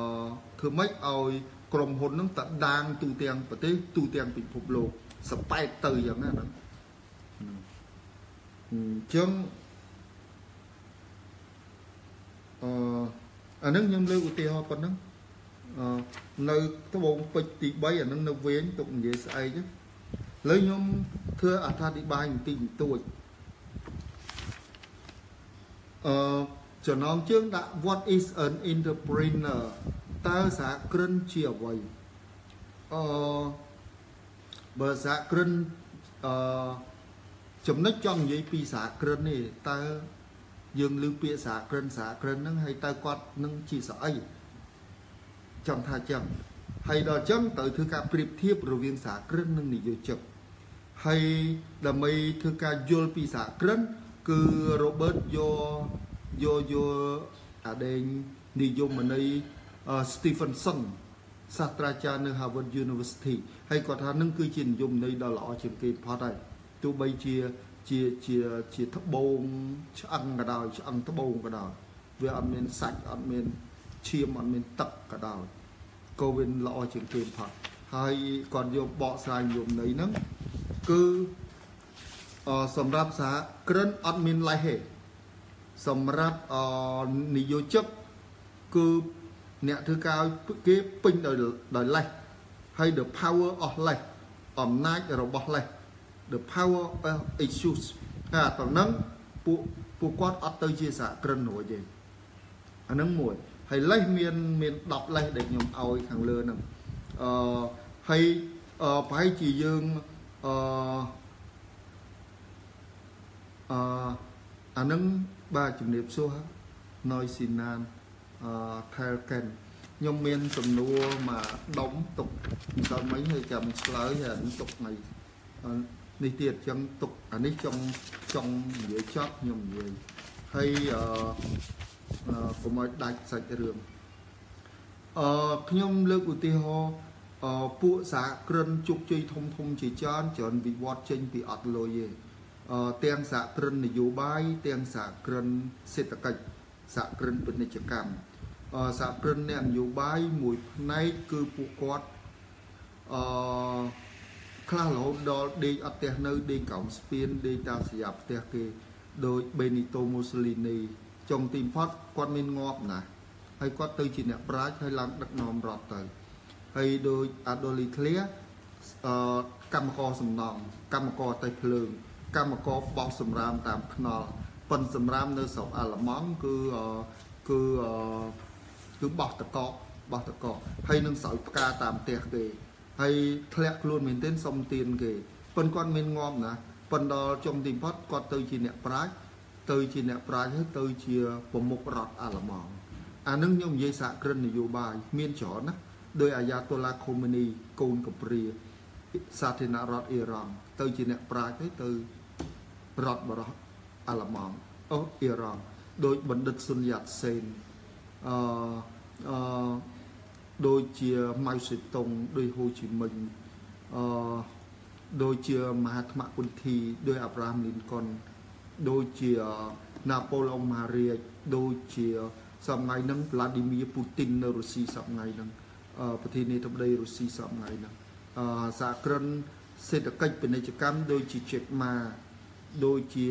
ធ្វើម៉េចឲ្យក្រុមហ៊ុននឹងតដាងទូទាំងប្រទេសទូទាំងពិភពលោកសប៉ែតទៅអញ្ចឹងណាហ្នឹងអញ្ចឹងអឺអានឹងខ្ញុំលើកឧទាហរណ៍ប៉ុណ្ណឹងអឺ នៅត្បូងពេជ្រទី3អានឹងនៅវែងទុកនិយាយស្អែកឥឡូវខ្ញុំធ្វើអត្ថាធិប្បាយបន្តិចបន្តួចអឺចំណងជើងដាក់ what is an entrepreneur តើសហគ្រិនជាអ្វីអឺបើសហគ្រិនអឺចំណុចចង់និយាយពីសហគ្រិននេះតើយើងលើពាក្យសហគ្រិនសហគ្រិនហ្នឹងហើយតើគាត់នឹងជាស្អី ចង់ថាចឹងហើយដល់ចឹងត្រូវធ្វើការប្រៀបធៀបរវាងសហគ្រិននិងនិយោជិកហើយដើម្បីធ្វើការយល់ពីសហគ្រិនគឺ Robert យកយកយកអាដេងនិយមន័យ Stephenson សាស្ត្រាចារ្យនៅ Harvard University ហើយគាត់ថានឹងគឺជានិយមន័យដ៏ល្អជាងគេបំផុតហើយទោះបីជាជាជាជាត្បូងឆ្អឹងក៏ដោយឆ្អឹងត្បូងក៏ដោយវាអត់មានសាច់អត់មាន ឈាមអត់មានទឹកក៏ដោយក៏វាល្អជាងគេបំផុតហើយគាត់យកបកស្រាយយមន័យហ្នឹងគឺអសម្រាប់សហគ្រិនអត់មានលេសទេសម្រាប់អនិយោជិកគឺអ្នកធ្វើការគេពេញដោយដោយលេសហើយ the power of less អំណាចរបស់ less the power of issues អាតនឹងពួកពួកគាត់អត់ទៅជាសហគ្រិនរួចទេអានឹងមួយ ហើយលេសមានមាន10លេសដែលខ្ញុំឲ្យខាងលើហ្នឹងអឺហើយអឺប្រហែលជាយើងអឺអឺអានឹងបាទជំរាបសួរ Noisy Nan អឺ Thelken ខ្ញុំមានសំណួរមកដុំទុកមិនដល់មិញហើយចាំឆ្លើយហើយទុកថ្ងៃនេះទៀតចឹងទុកអានេះចង់ចង់និយាយចប់ខ្ញុំនិយាយហើយអឺ កុំឲ្យដាច់សាច់រឿងអឺខ្ញុំលើកឧទាហរណ៍អឺពួកសហគ្រិនជោគជ័យធំធំជាច្រើនច្រើនវិវត្តចេញពីអត់លុយទេអឺទាំងសហគ្រិននយោបាយទាំងសហគ្រិនសេដ្ឋកិច្ចសហគ្រិនពាណិជ្ជកម្មអឺសហគ្រិនអ្នកនយោបាយមួយផ្នែកគឺពួកគាត់អឺខ្លះរហូតដល់ដេកអត់ផ្ទះនៅដេកក្រោមស្ពានដេកតាមស្យាផ្ទះគេដោយបេនីតូម៉ូសូលីនី ចុងទីបំផុតគាត់មានងាប់ណាស់ហើយគាត់ទៅជាអ្នកប្រាជ្ញហើយឡើងដឹកនាំរដ្ឋទៅហើយដោយអាដូលីក្លៀអឺកម្មករសំណង់កម្មករតេភ្លើង កម្មករបោះសម្រាមតាមខ្នល់ប៉ុនសម្រាមនៅស្រុកអាល្លឺម៉ង់គឺគឺគឺបោះតកកបោះតកកហើយនឹងស្រោចផ្កាតាមផ្ទះគេហើយធ្លាក់ខ្លួនមែនទែនសុំទៀនគេប៉ុនគាត់មានងំណាប៉ុនដល់ចុងទីបំផុតគាត់ទៅជាអ្នកប្រាជ្ញ ទៅជាអ្នកប្រាជ្ញហើយទៅជាប្រមុខរដ្ឋអាល្លឺម៉ង់អានឹងខ្ញុំនិយាយសហគ្រិននយោបាយមានច្រើនណាដោយអាយ៉ាតូឡាខូមីនីកូនកំព្រាសាធារណរដ្ឋអ៊ីរ៉ង់ទៅជាអ្នកប្រាជ្ញទៅទៅរដ្ឋបរោះអាល្លឺម៉ង់អូអ៊ីរ៉ង់ដោយបណ្ឌិតស៊ុនយ៉ាត់សេនអឺអឺដូចជាម៉ៅសេតុងដោយហូជីមិញអឺដូចជាមហាថ្មគុន្ធីដោយអាប់រ៉ាហាំលីនកុន ដូចជាណាប៉ូឡុងម៉ារីកដូចជាសប្ងៃហ្នឹងវ្លាឌីមៀពូទីននៅរុស្ស៊ីសប្ងៃហ្នឹងប្រធានាធិបតីរុស្ស៊ីសប្ថ្ងៃហ្នឹងអសហគ្រិនសេដ្ឋកិច្ចពាណិជ្ជកម្មដូចជាជេកម៉ាដូចជា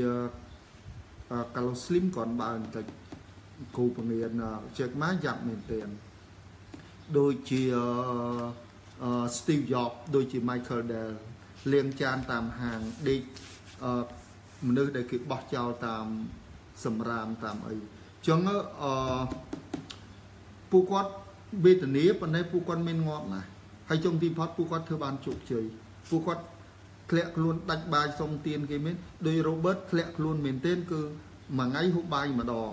កាឡូស្លីមគាត់បើបន្តិចគ្រូបង្រៀនជេកម៉ាយ៉ាប់មែនទែនដូចជា Steve Jobs ដូចជា Michael Dell លាងចានតាមហាងដេក មនុស្សដែលគេបោះចោលតាមសម្រាមតាមអីចឹងអឺពួកគាត់វេទនាប៉ុន្តែពួកគាត់មានងាប់ណាស់ហើយចុងទីផុតពួកគាត់ធ្វើបានជោគជ័យពួកគាត់ធ្លាក់ខ្លួនដាច់បាយសុំទៀនគេមានដោយ Robert ធ្លាក់ខ្លួនមែនទែនគឺមួយថ្ងៃហូបបាយម្ដង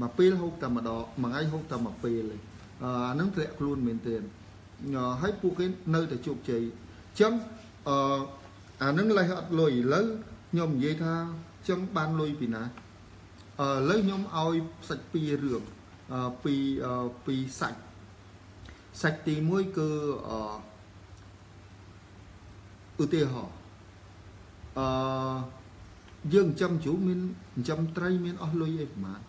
មួយពេលហូបតែម្ដងមួយថ្ងៃហូបតែមួយពេលទេអានឹងធ្លាក់ខ្លួនមែនទែនហើយពួកគេនៅតែជោគជ័យអញ្ចឹងអឺអានឹងលេះអត់លុយឥឡូវ ខ្ញុំនិយាយថាចឹងបានលុយពីណាឥឡូវខ្ញុំឲ្យសាច់ពីររឿងពីពីសាច់សាច់ទី1គឺអឧទាហរណ៍អឺយើងចិញ្ចឹមជ្រូកមានចិញ្ចឹមត្រីមានអស់លុយអីប្រហែល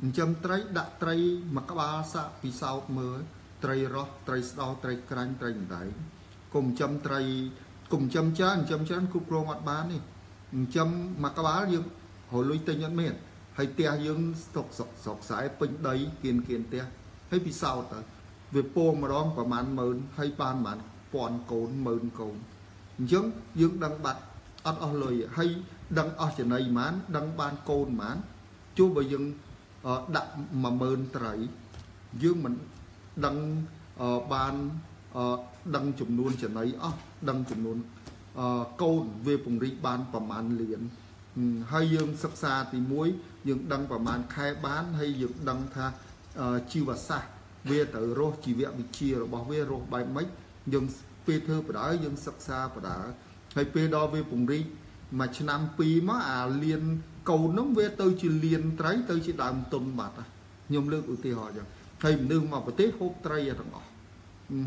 ចិញ្ចឹមត្រីដាក់ត្រីមួយក្បាលសាក់ពិសោធន៍មើលត្រីរស់ត្រីស្ដោត្រីក្រាញ់ត្រីដណ្ដែងកុំចិញ្ចឹមត្រីកុំចិញ្ចឹមច្រើនចិញ្ចឹមច្រើនគ្រប់គ្រងអត់បាននេះ ចិញ្ចឹមមួយក្បាលយើងរលុយទិញអត់មានហើយផ្ទះយើងស្តុកសុកសុកខ្សែពេញដីគៀនគៀនផ្ទះហើយពិសោធន៍ទៅវាពោម្ដងប្រហែលម៉ឺនហើយបានប្រហែលពាន់កូនម៉ឺនកូនអញ្ចឹងយើងដឹងបាត់អត់អស់លុយហើយដឹងអស់ចំណៃប៉ុន្មានដឹងបានកូនប៉ុន្មានជួបបើយើងដាក់10000ត្រីយើងមិនដឹងបានដឹងចំនួនចំណៃអស់ដឹងចំនួន កូនវាពង្រីកបានប្រមាណលានហើយយើងសិក្សាទី1យើងដឹងប្រមាណខែបានហើយយើងដឹងថាជីវសាស្ត្រវាទៅរស់ជីវវិទ្យារបស់វារស់បែបម៉េចយើងពេលធ្វើបដៅយើងសិក្សាបដៅហើយពេលដល់វាពង្រីកមួយឆ្នាំពីរមកអាលៀនកូននោះវាទៅជាលៀនត្រីទៅជាដើមទុនបាត់ខ្ញុំលើកឧទាហរណ៍ចឹងហើយមនុស្សមកប្រទេសហូបត្រីទាំងអស់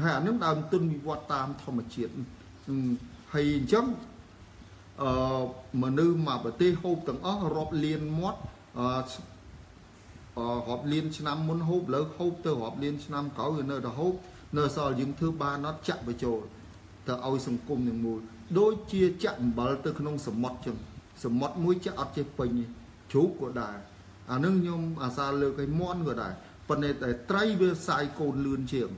ហើយអានេះដើមទុនវិវត្តតាមធម្មជាតិ ហើយអញ្ចឹងអឺមនុស្សមកប្រទេសហូបទាំងអស់រាប់លានមាត់អឺរាប់លានឆ្នាំមុនហូបលើហូបទៅរាប់លានឆ្នាំក្រោយវានៅតែហូបនៅសល់យើងធ្វើបានអត់ចាក់បញ្ចូលទៅឲ្យសង្គមទាំងមូលដូចជាចាក់អំបិលទៅក្នុងសមុទ្រចឹងសមុទ្រមួយចាក់អត់ចេះពេញជ្រូកក៏ដែរអានឹងខ្ញុំអាសាលើកឲ្យមន់ក៏ដែរប៉ុន្តែតែត្រីវាសាយកូនលឿនជាង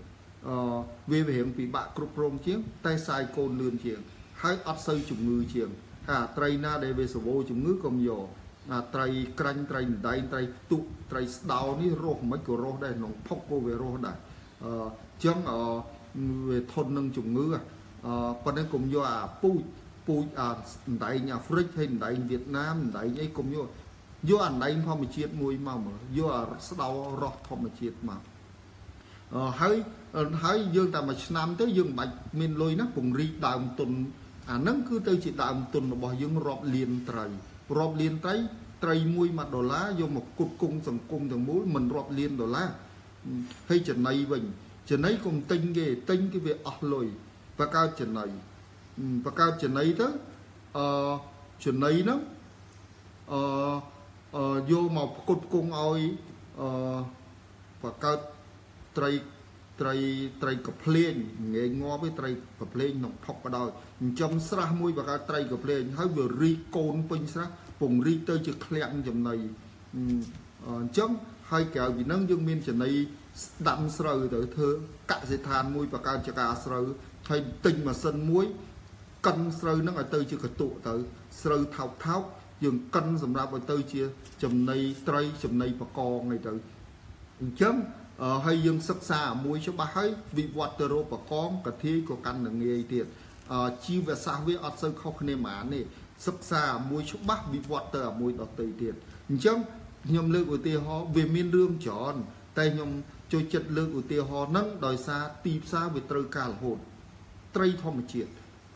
អឺវាវារៀងពិបាកគ្រប់គ្រងជាង តែសាយកូនលឿនជាង ហើយអត់សូវជំងឺជាងអាត្រីណាដែលវាសវោជំងឺកុំយកអាត្រីក្រាញ់ត្រីដៃត្រីផ្ទុកត្រីស្ដោនេះរស់មិនក៏រស់ដែរក្នុងផុកក៏វារស់ដែរអឺចឹងអឺវាធន់នឹងជំងឺអឺប៉ុន្តែកុំយកអាពូជពូជអាដៃអាហ្វ្រិកហើយដៃវៀតណាមដៃអីកុំយកយកអាដៃធម្មជាតិមួយមកមើលយកអាស្ដោរស់ធម្មជាតិមកអឺហើយហើយយើងតែមួយឆ្នាំទៅយើងមិនបាច់មានលុយណាពង្រីកដើមទុន អាហ្នឹងគឺទៅជាដើមទុនរបស់យើងរាប់លានត្រីរាប់លានត្រីត្រីមួយ1ដុល្លារយកមកគុតគង់សង្គមទាំងមូលមិនរាប់លានដុល្លារហើយចំណៃវិញចំណៃកុំទិញគេទិញគឺវាអស់លុយបកកើតចំណៃបកកើតចំណៃទៅអឺចំណៃហ្នឹងអឺយកមកផ្គត់ផ្គង់ឲ្យអឺបកកើតត្រីត្រីត្រីកភ្លេងងាយងាប់ឯត្រីកភ្លេងក្នុងផុកក៏ដោយ ចិញ្ចឹមស្រះមួយបើកើតត្រីកភ្លេងហើយវារីកកូនពេញស្រះពង្រីកទៅជាក្លាក់ចំណីអញ្ចឹងហើយក្រៅពីនឹងយើងមានចំណីស្ដាំស្រូវទៅធ្វើកសិដ្ឋានមួយបង្កើតចការស្រូវហើយទិញម៉ាស៊ីនមួយ កិនស្រូវនឹងឲ្យទៅជាកតុទៅស្រូវថោកថោកយើងកិនសម្រាប់ឲ្យទៅជាចំណីត្រីចំណីបកងអីទៅអញ្ចឹងហើយយើងសិក្សាមួយច្បាស់ហើយវិវត្តទៅរកបកងកធាយក៏កាន់តែងាយទៀត ជីវសាស្ត្រវាអត់សូវខុសគ្នាហ្មងទេសិក្សាមួយច្បាស់វិវត្តទៅអាមួយដទៃទៀតអញ្ចឹងខ្ញុំលើកឧទាហរណ៍វាមានរឿងច្រើនតែខ្ញុំចូលចិត្តលើកឧទាហរណ៍ហ្នឹងដោយសារទីផ្សារវាត្រូវការរហូតត្រីធម្មជាតិ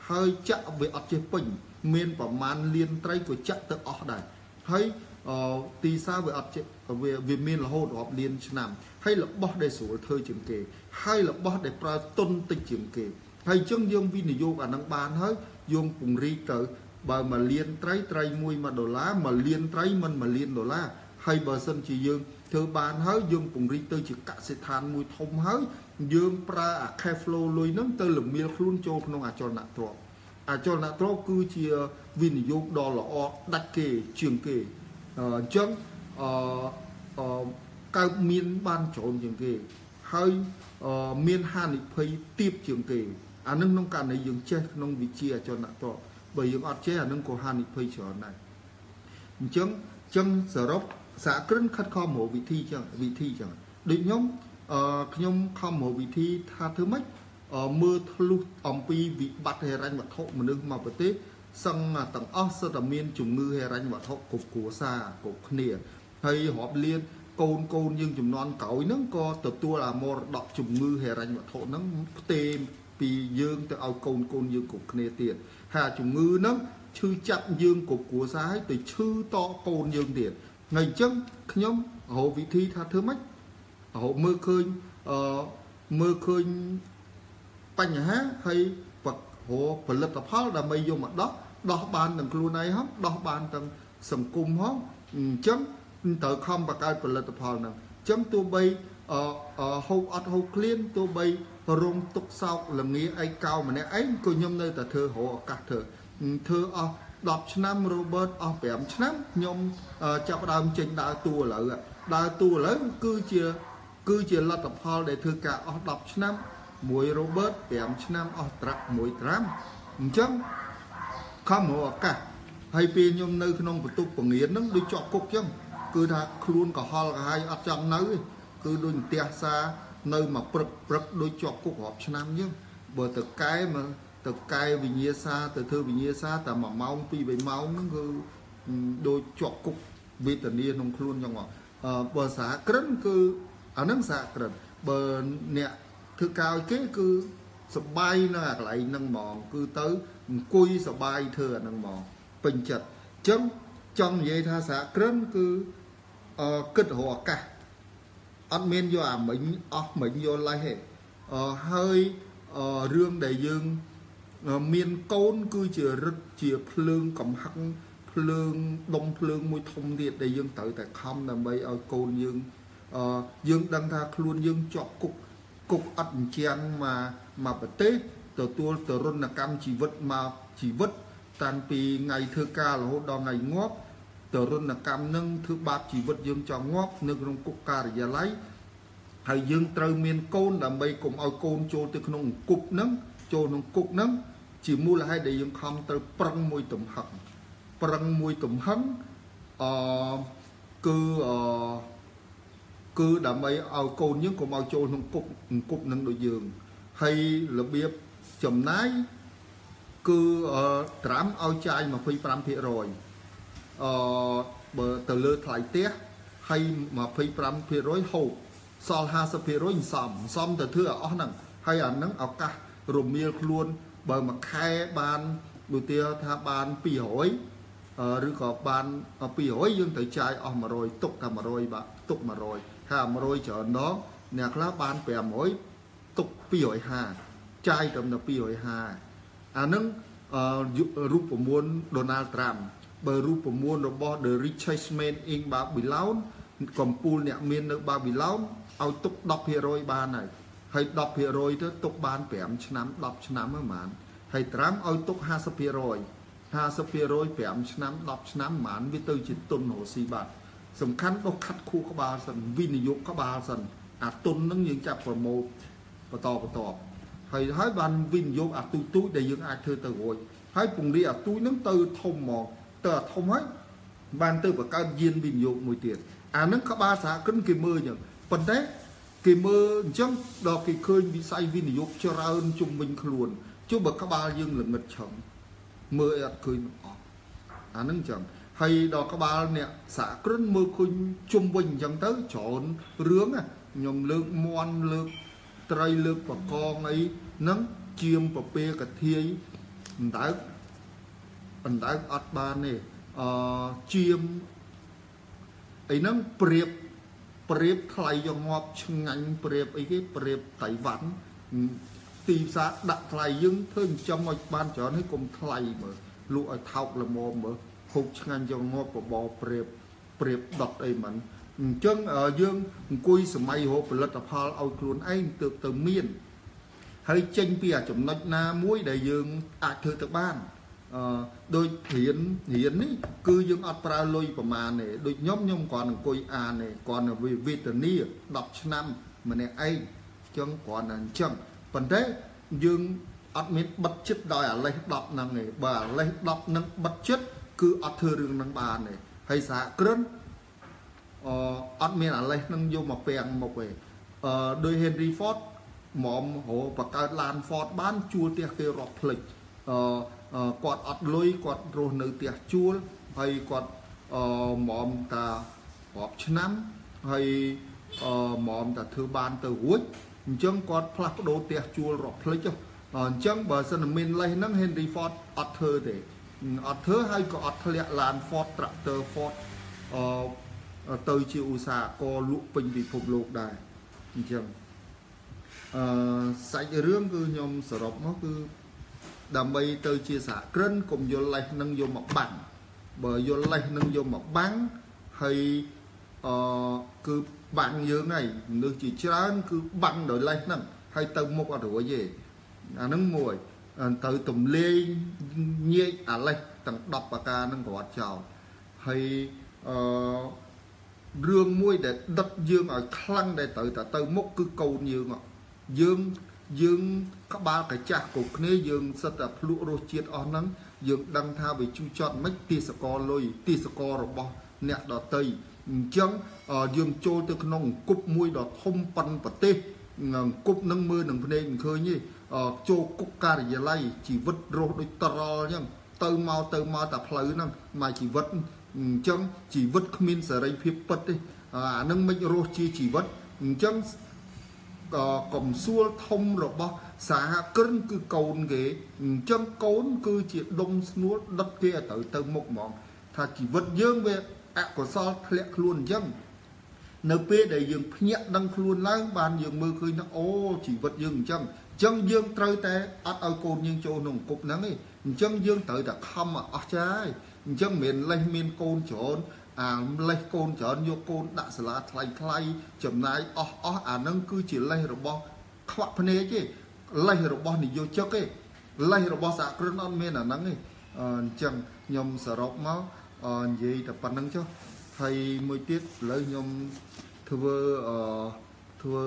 ហើយចាក់វាអត់ចេះពេញមានប្រមាណលានត្រីក៏ចាក់ទៅអស់ដែរហើយអឺទីផ្សារវាអត់ចេះវាវាមានរហូតរាប់លានឆ្នាំហើយរបស់ដែលស្រួលធ្វើជាងគេហើយរបស់ដែលប្រើទុនតិចជាងគេ ហើយអញ្ចឹងយើងវិនិយោគអានឹងបានហើយយើងពង្រីកទៅបើមួយលានត្រីត្រីមួយ1ដុល្លារមួយលានត្រីមិន1លានដុល្លារហើយបើសិនជាយើងធ្វើបានហើយយើងពង្រីកទៅជាកសិដ្ឋានមួយធំហើយយើងប្រើអា cash flow លុយហ្នឹងទៅលំមៀលខ្លួនចូលក្នុងអចលនទ្រព្យអចលនទ្រព្យគឺជាវិនិយោគដ៏ល្អដាច់គេជាងគេអញ្ចឹងអឺកើតមានបានច្រើនជាងគេហើយមានហានិភ័យទៀបជាងគេ អានឹងក្នុងករណីយើងចេះក្នុងវិជាអចលនទ្រព្យបើយើងអត់ចេះអានឹងក៏ហានិភ័យច្រើនដែរអញ្ចឹងអញ្ចឹងសរុបសហគ្រិនខិតខំរកវិធីចឹងវិធីចឹងដូចខ្ញុំអឺខ្ញុំខំរកវិធីថាធ្វើម៉េចមើលធ្លុះអំពីវិបត្តិហិរញ្ញវត្ថុមនុស្សមកប្រទេសសឹងទាំងអស់សិតតែមានជំងឺហិរញ្ញវត្ថុគ្រប់គ្រួសារគ្រប់គ្នាហើយរាប់លានកូនកូនយើងចំនួនក្រោយហ្នឹងក៏ទទួលអាមរតកជំងឺហិរញ្ញវត្ថុហ្នឹងផ្ទេរ ពីយើងទៅឲ្យកូនកូនយើងគ្រប់គ្នាទៀតហើយជំងឺហ្នឹងឈឺចាប់យើងគ្រប់គ្រួសារហើយទៅឈឺតកូនយើងទៀតថ្ងៃអញ្ចឹងខ្ញុំរកវិធីថាធ្វើម៉េចរកមើលឃើញអឺមើលឃើញបញ្ហាហើយបកហោផលិតផលដើម្បីយកមកដោះដោះបានទាំងខ្លួនឯងហងដោះបានទាំងសង្គមហងអញ្ចឹងត្រូវខំបង្កើតផលិតផលហ្នឹងអញ្ចឹងទោះបីអឺ ហូបអត់ហូបក្លៀនទោះបីរងទុកសោកលងាឯកោម្នាក់ឯងក៏ខ្ញុំនៅតែធ្វើរកឱកាសធ្វើធ្វើអស់10ឆ្នាំ Robert អស់5ឆ្នាំខ្ញុំចាប់ដើមចេញដើរតួឥឡូវដើរតួឥឡូវគឺជាគឺជាលទ្ធផលដែលធ្វើការអស់10ឆ្នាំមួយ Robert 5ឆ្នាំអស់ត្រាក់មួយត្រាំអញ្ចឹងខំរកឱកាសហើយពេលខ្ញុំនៅក្នុងបន្ទប់ពងៀនហ្នឹងដូចជាប់គុកអញ្ចឹងគឺថាខ្លួនកុហលកាហាយអត់ចង់នៅទេ គឺដូចផ្ទះសានៅមកព្រឹកព្រឹកដូចជាប់គុករាប់ឆ្នាំអញ្ចឹងបើទៅកែមកទៅកែវិញ្ញាសាទៅធ្វើវិញ្ញាសាតែ1ម៉ោង2 3ម៉ោងហ្នឹងគឺដូចជាប់គុកវេទនាក្នុងខ្លួនចឹងអឺបើសហគ្រិនគឺអាហ្នឹងសហគ្រិនបើអ្នកធ្វើការឲ្យគេគឺសបាយនៅអាកន្លែងហ្នឹងហ្មង គឺទៅអង្គុយសបាយធ្វើអាហ្នឹងហ្មងពេញចិត្តអញ្ចឹងចង់និយាយថាសហគ្រិនគឺអឺគិតរកឱកាស អត់មានយកអាមិញអស់មិញយកឡេះទេអឺហើយរឿងដែលយើងមានកូនគឺជារឹតជាភ្លើងកំហឹងភ្លើងដុំភ្លើងមួយធំទៀតដែលយើងត្រូវតែខំដើម្បីឲ្យកូនយើងអឺយើងដឹងថាខ្លួនយើងជាប់គុកគុកអត់អញ្ចឹងមកមកប្រទេសទទួលទរណកម្មជីវិតមកជីវិតតាំងពីថ្ងៃធ្វើការរហូតដល់ថ្ងៃងាប់ ទរណកម្មនឹងធ្វើបាបជីវិតយើងចង់ងាប់នៅក្នុងគុកការិយាល័យហើយយើងត្រូវមានកូនដើម្បីកុំឲ្យកូនចូលទៅក្នុងគុកហ្នឹងចូលក្នុងគុកហ្នឹងជាមូលហេតុដែលយើងខំត្រូវប្រឹងមួយទំហឹងប្រឹងមួយទំហឹងអឺគឺអឺគឺដើម្បីឲ្យកូនយើងកុំឲ្យចូលក្នុងគុកគុកនឹងដូចយើងហើយរបៀបចំណាយគឺត្រាំឲ្យចាយ25% អឺបើទៅលើថ្លៃផ្ទះហើយ25%ហូបសល់50%សំសំទៅធ្វើឲ្យអស់ហ្នឹងហើយអាហ្នឹងឱកាសរមៀលខ្លួនបើមួយខែបានដូចទាថាបាន200ឬក៏បាន200យើងត្រូវចាយអស់100ទុកតែ100បាទទុក100ហើយ100ច្រើនដងអ្នកខ្លះបាន500ទុក250ចាយត្រឹមតែ250អានឹងរូបមន្តដូណាល់ត្រាំ បើរូបមន្តរបស់ The Richest Man in Babylon កំពូលអ្នកមាននៅបាប៊ីឡោនឲ្យទុក10%បានហើយហើយ10%ទៅទុកបាន5ឆ្នាំ10ឆ្នាំហ្នឹងហ្មងហើយត្រាំឲ្យទុក50% 50% 5ឆ្នាំ10ឆ្នាំហ្មងវាទៅជាទុនរស់ស៊ីបាត់សំខាន់ដុសខាត់ខួរក្បាលសិនវិនិយោគក្បាលសិនអាទុនហ្នឹងយើងចាប់ប្រម៉ូតបន្តបន្តហើយហើយបានវិនិយោគអាទូទូដែលយើងអាចធ្វើទៅរួចហើយពង្រីកអាទូហ្នឹងទៅធំមក ទៅអាធំហើយបានទៅបង្កើតយានវិនិយោគមួយទៀតអាហ្នឹងក្បាលសហគ្រិនគេមើលអញ្ចឹងប៉ុន្តែគេមើលអញ្ចឹងដល់គេឃើញវិស័យវិនិយោគច្រើនជុំវិញខ្លួនជួបបើក្បាលយើងល្ងិតឆឹងមើលអត់ឃើញអស់អាហ្នឹងអញ្ចឹងហើយដល់ក្បាលអ្នកសាកគ្រិនមើលឃើញជុំវិញអញ្ចឹងទៅច្រើនរឿងណាខ្ញុំលើកមន់លើកត្រីលើកបកងអីហ្នឹងជាមប្រពេកធាយអណ្ដើ កអណ្ដើកអត់បានទេអឺជាមអីហ្នឹងប្រៀបប្រៀបថ្លៃយកងាប់ឆ្ងាញ់ប្រៀបអីគេប្រៀបតៃវ៉ាន់ទីផ្សារដាក់ថ្លៃយើងធ្វើចិញ្ចឹមឲ្យបានច្រើនហើយកុំថ្លៃមើលលក់ឲ្យថោកល្មមមើលហូបឆ្ងាញ់យកងាប់បបោប្រៀបប្រៀបដុតអីមិនអញ្ចឹងយើងអង្គុយសម័យរកផលិតផលឲ្យខ្លួនឯងទើបទៅមានហើយចេញពីអាចំណុចណាមួយដែលយើងអាចធ្វើទៅបានអឺ ដូចរៀនរៀននេះគឺយើងអត់ប្រើលុយប្រមាណទេដូចខ្ញុំខ្ញុំគ្រាន់អង្គុយអានទេគ្រាន់តែវេទនា10ឆ្នាំម្នាក់ឯងអញ្ចឹងគ្រាន់តែអញ្ចឹងប៉ុន្តែយើងអត់មានបិទចិត្តដោយអាលេស10ហ្នឹងទេបើអាលេស10ហ្នឹងបិទចិត្តគឺអត់ធ្វើរឿងហ្នឹងបានទេហើយសហគ្រិនអឺអត់មានអាលេសហ្នឹងយកមកពាំងមុខទេអឺដោយ Henry Ford ហ្មមហៅបង្កើតឡាន Ford បានជួលផ្ទះគេរាប់ភ្លេចអឺ គាត់អត់លុយគាត់រស់នៅផ្ទះជួលហើយគាត់អឺហ្មមតារាប់ឆ្នាំហើយអឺហ្មមតាធ្វើបានទៅរួចអញ្ចឹងគាត់ផ្លាស់ប្ដូរផ្ទះជួលរាប់ភ្លេចអញ្ចឹងបើសិនមានលេសហ្នឹង Henry Ford អត់ធ្វើទេអត់ធ្វើហើយក៏អត់ធ្លាក់ឡាន Ford Tractor Ford អឺទៅជាឧស្សាហករលក់ពេញពិភពលោកដែរអញ្ចឹងអឺសាច់រឿងគឺខ្ញុំសរុបមកគឺ ដើម្បីទៅជាសហគ្រិនកុំយល់លេសនឹងយកមកបាំងបើយល់លេសនឹងយកមកបាំងហើយអឺគឺបាំងយើងហើយមនុស្សជាច្រើន គឺបាំងដោយលេសហ្នឹងហើយទៅមុខអត់រួចទេអាហ្នឹងមួយទៅទំលេងញែកអាលេសទាំង10ប្រការហ្នឹងក៏អត់ចោលហើយអឺរឿងមួយដែលដិតយើងឲ្យខ្លាំងដែលត្រូវតែទៅមុខគឺកូនយើងយើង យើងក្បាលកាចាស់គ្រប់គ្នាយើងសិតតែភ្លក់រសជាតិអស់ហ្នឹងយើងដឹងថាវាជូរចត់មិនទីសកលលុយទីសកលរបស់អ្នកដតីអញ្ចឹងយើងចូលទៅក្នុងគប់មួយដ៏ធំប៉ុនប្រទេសគប់នឹងមើលនឹងភ្នែកមិនឃើញទេចូលគុកការិយាល័យជីវិតរស់ដូចត្រល់អញ្ចឹងទៅមកទៅមកតែផ្លូវហ្នឹងមកជីវិតអញ្ចឹងជីវិតគ្មានសេរីភាពពិតទេអានឹងមិនរស់ជាជីវិតអញ្ចឹង កំសួលធំរបស់សហគ្រិនគឺកូនគេអញ្ចឹងកូន គឺជាដុំស្នួលដុតគេឲ្យទៅទៅមុខហ្មង ថាជីវិតយើងវាអកុសលធ្លាក់ខ្លួនអញ្ចឹងនៅពេលដែលយើងភ្ញាក់ដឹងខ្លួនឡើងបានយើងមើលឃើញថាអូជីវិតយើងអញ្ចឹងអញ្ចឹងយើងត្រូវតែអត់ឲ្យកូនយើងចូលក្នុងអង្គប់ហ្នឹងឯងអញ្ចឹងយើងត្រូវតែខំអស់ចាយអញ្ចឹងមិនលេះមានកូនច្រើន អាលេះកូនច្រើនយកកូនដាក់សាលាថ្លៃថ្លៃចំណាយអស់អស់អានឹងគឺជាលេះរបស់ខ្វាក់ភ្នែកទេលេះរបស់នយោជកទេលេះរបស់សហគ្រិនអត់មានអាហ្នឹងទេអញ្ចឹងខ្ញុំសរុបមកនិយាយតែប៉ុណ្្នឹងចុះហើយមួយទៀតឥឡូវខ្ញុំធ្វើអឺធ្វើ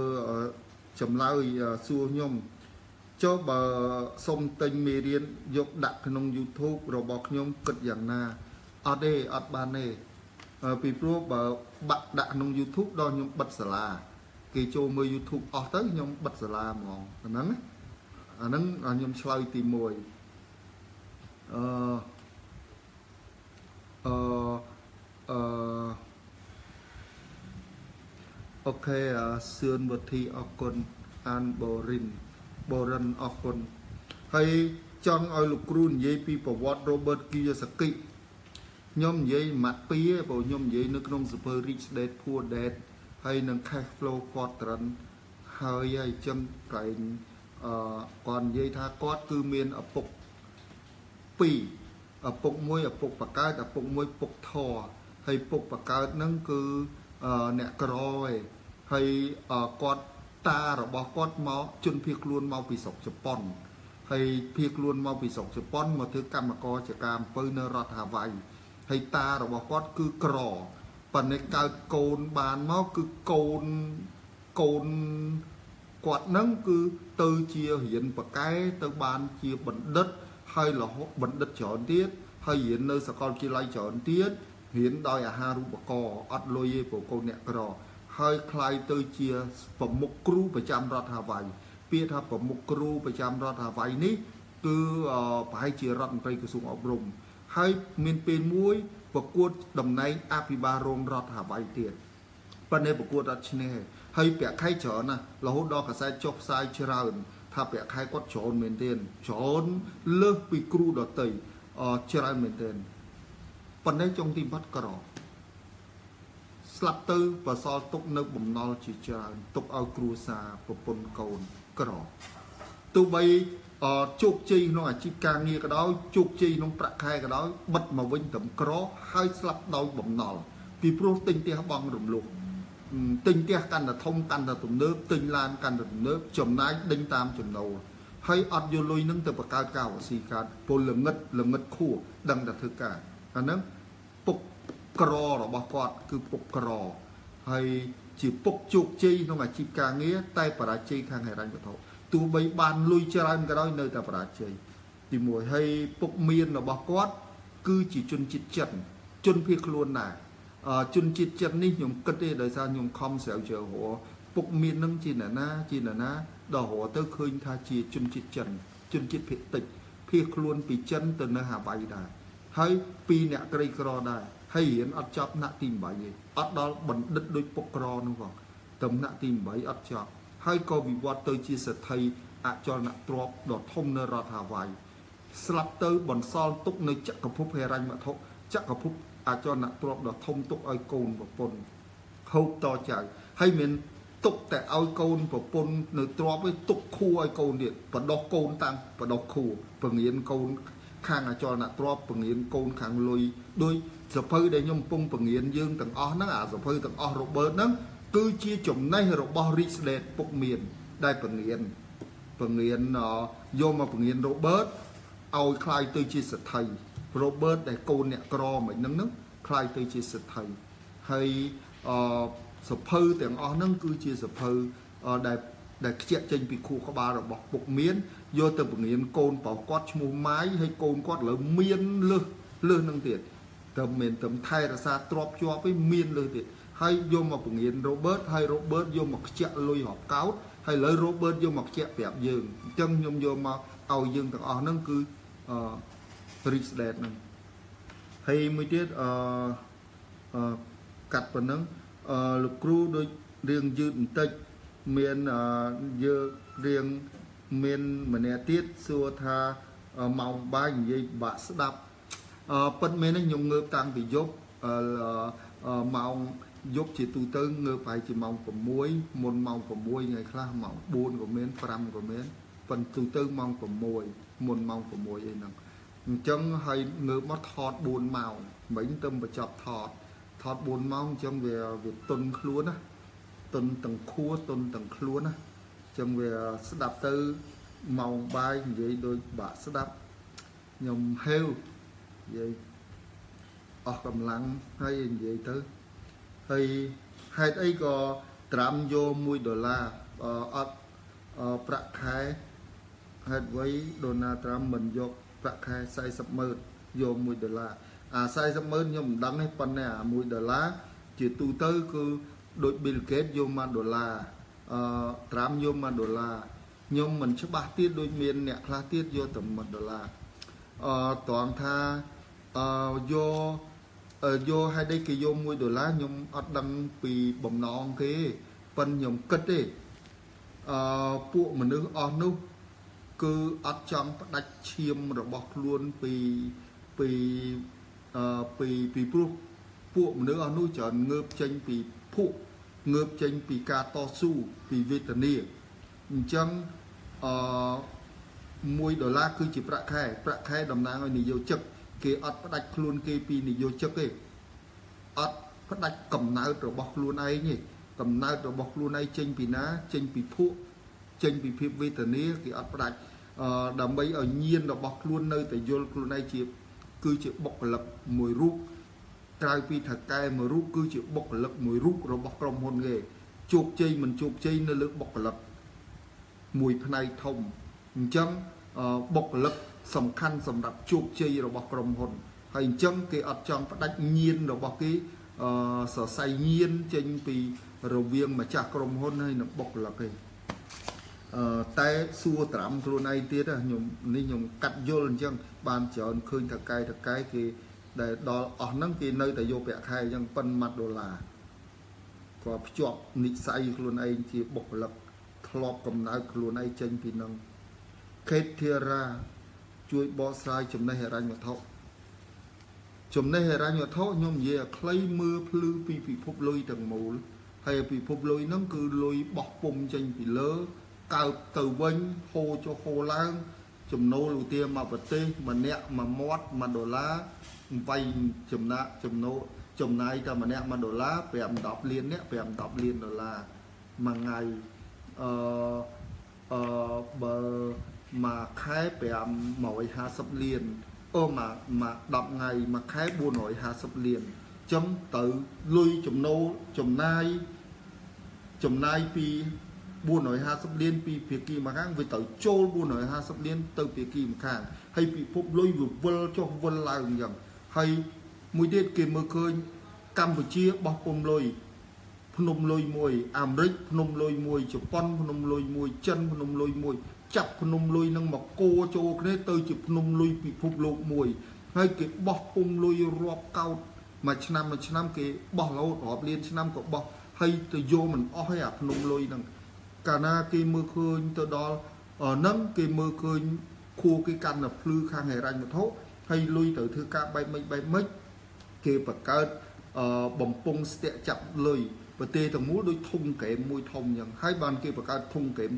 ចម្លើយសួរខ្ញុំចុះបើសុំទិញមេរៀនយកដាក់ក្នុង YouTube របស់ខ្ញុំគិតយ៉ាងណាអត់ទេអត់បានទេ ពីព្រោះបើបាក់ដាក់ក្នុង YouTube ដល់ខ្ញុំបិទសាលាគេចូលមើល YouTube អស់ទៅខ្ញុំបិទសាលាហ្មងអាហ្នឹងអាហ្នឹងខ្ញុំឆ្លើយទី1អឺអឺអឺអូខេសឿនវុធីអរគុណអានបូរិនបូរិនអរគុណហើយចង់ឲ្យលោកគ្រូនិយាយពីប្រវត្តិ Robert Kiyosaki ខ្ញុំនិយាយម៉ាត់ពីឯងព្រោះខ្ញុំនិយាយនៅក្នុងសភើ Rich Dad Poor Dad ហើយនឹង cash flow quadrant ហើយហើយចឹងកែងអឺគាត់និយាយថាគាត់គឺមានឪពុក2ឪពុកមួយឪពុកបកើតឪពុកមួយពុកធរហើយពុកបកើតហ្នឹងគឺអ្នកក្រឯងហើយគាត់តារបស់គាត់មកជនភៀសខ្លួនមកពីស្រុកជប៉ុនហើយភៀសខ្លួនមកពីស្រុកជប៉ុនមកធ្វើកម្មករចការអំពើនៅរដ្ឋហាវ៉ៃ ហើយតារបស់គាត់គឺក្រប៉ុន្តែកើតកូនបានមកគឺកូនកូនគាត់នឹងគឺទៅជារៀនប៉កែទៅបានជាបណ្ឌិតហើយរហូតបណ្ឌិតច្រើនទៀតហើយរៀននៅសាកលវិទ្យាល័យច្រើនទៀតរៀនដោយអាហារូបករណ៍អត់លុយទេព្រោះកូនអ្នកក្រហើយខ្លាយទៅជាប្រមុខគ្រូប្រចាំរដ្ឋហាវ៉ៃពាក្យថាប្រមុខគ្រូប្រចាំរដ្ឋហាវ៉ៃនេះគឺប្រហែលជារដ្ឋមន្ត្រីក្រសួងអប់រំ ហហើយមានពេលមួយប្រកួតតំណែងអភិបាលរងរដ្ឋហាវ៉ៃទៀតប៉ុន្តែប្រកួតអត់ឈ្នះទេហើយប្រាក់ខែច្រើនណាស់រហូតដល់កសែតចុះផ្សាយច្រើន ថាប្រាក់ខែគាត់ច្រើនមែនទែនច្រើនលើសពីគ្រូដតីអច្រើនមែនទែនប៉ុន្តែចុងទីបាត់ក្រស្លាប់ទៅប្រសល់ទុកនៅបំណុលជាច្រើនទុកឲ្យគ្រួសារប្រពន្ធកូនក្រទោះបីអ ជោគជ័យក្នុងអាជីពការងារក៏ដោយជោគជ័យក្នុងប្រាក់ខែក៏ដោយបិទមកវិញត្រឹមក្រហើយស្លាប់ដោយបំណុលពីព្រោះទិញផ្ទះបងរំលោះទិញផ្ទះកាន់តែធំកាន់តែទំនើបទិញឡានកាន់តែទំនើបចំណាយដេញតាមចំណូលហើយអត់យកលុយនឹងទៅបង្កើតការវស៊ីកើតពលល្ងិតល្ងិតខួរដឹងតែធ្វើការអាហ្នឹងពុកក្ររបស់គាត់គឺពុកក្រហើយជាពុកជោគជ័យក្នុងអាជីពការងារតែបរាជ័យខាងហិរញ្ញវត្ថុ ទោះបីបានលុយច្រើនក៏ដោយនៅតែបរាជ័យទីមួយហើយពុកមានរបស់គាត់ គឺជាជនជាតិចិនជនភៀសខ្លួនដែរជនជាតិចិននេះខ្ញុំគិតទេដោយសារខ្ញុំខំស្រាវជ្រាវរកពុកមាននឹងជាអ្នកណាជាអ្នកណាដល់រកទៅឃើញថាជាជនជាតិចិនជនជាតិភៀសតិចភៀសខ្លួនពីចិនទៅនៅហាវ៉ៃដែរហើយពីរអ្នកក្រីក្រដែរហើយរៀនអត់ចប់ថ្នាក់ទី8ទេអត់ដល់បណ្ឌិតដូចពុកក្រនោះផងតែថ្នាក់ទី8អត់ចប់ ហើយក៏វិវត្តទៅជាសេដ្ឋីអចលនទ្រព្យដ៏ធំនៅរដ្ឋហាវ៉ៃស្លាប់ទៅបន្សល់ទុកនៅចក្រភពហិរញ្ញវត្ថុចក្រភពអចលនទ្រព្យដ៏ធំទុកឲ្យកូនប្រពន្ធហូបតចៅហើយមានទុកតែឲ្យកូនប្រពន្ធនៅទ្រព្យឯទុកខួឲ្យកូនទៀតបដោះកូនតាំងបដោះខួពងៀនកូនខាងអចលនទ្រព្យពងៀនកូនខាងលុយដោយសភៅដែលខ្ញុំកំពុងពងៀនយើងទាំងអស់ហ្នឹងអាសភៅទាំងអស់រ៉ូបឺតហ្នឹង គឺជាចំណេះរបស់ Rich Dad ពុកមានដែលពងៀនពងៀនយកមកពងៀន Robert ឲ្យคล้ายទៅជាសទ្ធិ Robert ដែលកូនអ្នកក្រមិនហ្នឹងហ្នឹងคล้ายទៅជាសទ្ធិហើយអសភៅទាំងអស់ហ្នឹងគឺជាសភៅដែលដែលខ្ជាក់ចេញពីខួរក្បាលរបស់ពុកមានយកទៅពងៀនកូនប្រគាត់ឈ្មោះម៉ាយហើយកូនគាត់លើមានលឹះលឹះនឹងទៀតតែមិនតែថែរក្សាទ្របជាប់ឯងមានលឹះទៀត ហើយយកមកពងៀន Robert ហើយ Robert យកមកខ្ជាក់លុយរាប់កោតហើយលើ Robert យកមកខ្ជាក់ប្រាប់យើងអញ្ចឹងខ្ញុំយកមកឲ្យយើងទាំងអស់ហ្នឹងគឺអឺ Rich Dad ហ្នឹងហើយមួយទៀតអឺអឺកាត់ប៉ុណ្ណឹងអឺលោកគ្រូដូចរឿងយឺតបន្តិចមានអឺយើងរឿងមានម្នាក់ទៀតសួរថាម៉ោងបាយនិយាយបាក់ស្ដាប់អឺពិតមែនទេខ្ញុំងើបតាំងពីយប់អឺម៉ោង យប់ជាទូទៅងើបប្រហែលជាម៉ោង6មុនម៉ោង6ថ្ងៃខ្លះម៉ោង4ក៏មាន5ក៏មានប៉ុន្តែទូទៅម៉ោង6មុនម៉ោង6អីហ្នឹងអញ្ចឹងហើយងើបមកថត4ម៉ោងមិញទៅបញ្ចប់ថតថត4ម៉ោងអញ្ចឹងវាវាទុនខ្លួនណាទុនទាំងខួរទុនទាំងខ្លួនណាអញ្ចឹងវាស្ដាប់ទៅម៉ោងបាយនិយាយដូចបាក់ស្ដាប់ខ្ញុំហេវនិយាយអស់កម្លាំងហើយនិយាយទៅ ហើយហេតុអីក៏ត្រាំយក1ដុល្លារអត់ប្រាក់ខែហេតុអ្វីដូណាត្រាំមិនយកប្រាក់ខែ40ម៉ឺនយក1ដុល្លារអា40ម៉ឺនខ្ញុំមិនដឹងទេប៉ុន្តែអា1ដុល្លារជាទូទៅគឺដូច Bill Gates យក1ដុល្លារអឺត្រាំយក1ដុល្លារខ្ញុំមិនច្បាស់ទៀតដូចមានអ្នកខ្លះទៀតយកតែ1ដុល្លារអឺត្រង់ថាអឺយក យកហេតុអីគេយក1ដុល្លារខ្ញុំអត់ដឹងពីបំណងគេប៉ុន្តែខ្ញុំគិតទេអឺពួកមនុស្សអស់នោះគឺអត់ចង់ផ្ដាច់ឈាមរបស់ខ្លួនពីពីអឺពីពីព្រោះពួកមនុស្សអស់នោះច្រើនងើបចេញពីភក់ងើបចេញពីការតស៊ូពីវេទនាអញ្ចឹងអឺ1ដុល្លារគឺជាប្រាក់ខែប្រាក់ខែតំណាងឲ្យនយោជិក គេអត់ផ្ដាច់ខ្លួនគេពីនយោជិកទេអត់ផ្ដាច់កំណើតរបស់ខ្លួនឯងទេកំណើតរបស់ខ្លួនឯងចេញពីណា ចេញពីភក់ចេញពីភាពវេទនាគេអត់ផ្ដាច់អឺដើម្បីឲ្យញៀនរបស់ខ្លួននៅតែយល់ខ្លួនឯងជាគឺជាបុគ្គលិកមួយរូបក្រៅពីថកែមួយរូបគឺជាបុគ្គលិកមួយរូបរបស់ក្រុមហ៊ុនគេជោគជ័យមិនជោគជ័យនៅលើបុគ្គលិកមួយផ្នែកធំអញ្ចឹងបុគ្គលិក សំខាន់សម្រាប់ជោគជ័យរបស់ក្រុមហ៊ុនហើយអញ្ចឹងគេអត់ចង់ផ្ដាច់ញៀនរបស់គេអឺសរសៃញៀនចេញពីរវាងម្ចាស់ក្រុមហ៊ុនហើយនិងបុគ្គលិកទេអអឺតែសួរត្រាំខ្លួនឯងទៀតណាខ្ញុំនេះខ្ញុំកាត់យល់អញ្ចឹងបានច្រើនឃើញតកែតកែគេដែលដល់អស់ហ្នឹងគេនៅតែយកប្រាក់ខែអញ្ចឹងប៉ុនម៉ាត់ដុល្លារគាត់ភ្ជាប់និស័យខ្លួនឯងជាបុគ្គលិកធ្លាប់កំណើតខ្លួនឯងចេញពីហ្នឹងខេតធារា ជួយបកស្រាយចំណេះហិរញ្ញវត្ថុចំណេះហិរញ្ញវត្ថុខ្ញុំនិយាយឲ្យខ្លីមើលភ្លឺពីពិភពលុយទាំងមូលហើយពិភពលុយហ្នឹងគឺលុយបោះពុំចេញពីលើកើបទៅវិញហូរចុះហូរឡើង ចំណូលឧទាហរណ៍មកប្រទេសម្នាក់មួយមាត់1ដុល្លារវាយចំណាក់ចំណូលចំណាយតែម្នាក់1ដុល្លារ5 10លានអ្នក5 10លានដុល្លារមួយថ្ងៃអឺអឺបើ មួយខែ550លានអូមកមក10ថ្ងៃមួយខែ450លានអញ្ចឹងទៅលុយចំណូលចំណាយចំណាយពី450លានពីភាគីម្ខាងវាទៅចូល450លានទៅភាគីម្ខាងហើយពិភពលុយវាវិលចុះវិលឡើងអញ្ចឹងហើយមួយទៀតគេមើលឃើញកម្ពុជាបោះពុំលុយភ្នំលុយមួយអាមេរិកភ្នំលុយមួយជប៉ុនភ្នំលុយមួយចិនភ្នំលុយមួយ ចាប់ភ្នំលុយនឹងមកគោចូលគ្នាទៅជាភ្នំលុយពិភពលោកមួយហើយគេបោះពុំលុយរាប់កោតមួយឆ្នាំមួយឆ្នាំគេបោះរហូតរាប់លានឆ្នាំក៏បោះហើយទៅយកមិនអស់ហើយអាភ្នំលុយហ្នឹងកាលណាគេមើលឃើញទៅដល់ហ្នឹងគេមើលឃើញខួរគេកាន់តែភ្លឺខាងហិរញ្ញវត្ថុហើយលុយទៅធ្វើការបែបម៉េចបែបម៉េចគេបង្កើតបំពង់ស្ទាក់ចាប់លុយប្រទេសទាំងមូលដូចធុងកែមមួយធំអញ្ចឹងហើយបានគេបង្កើតធុងកែម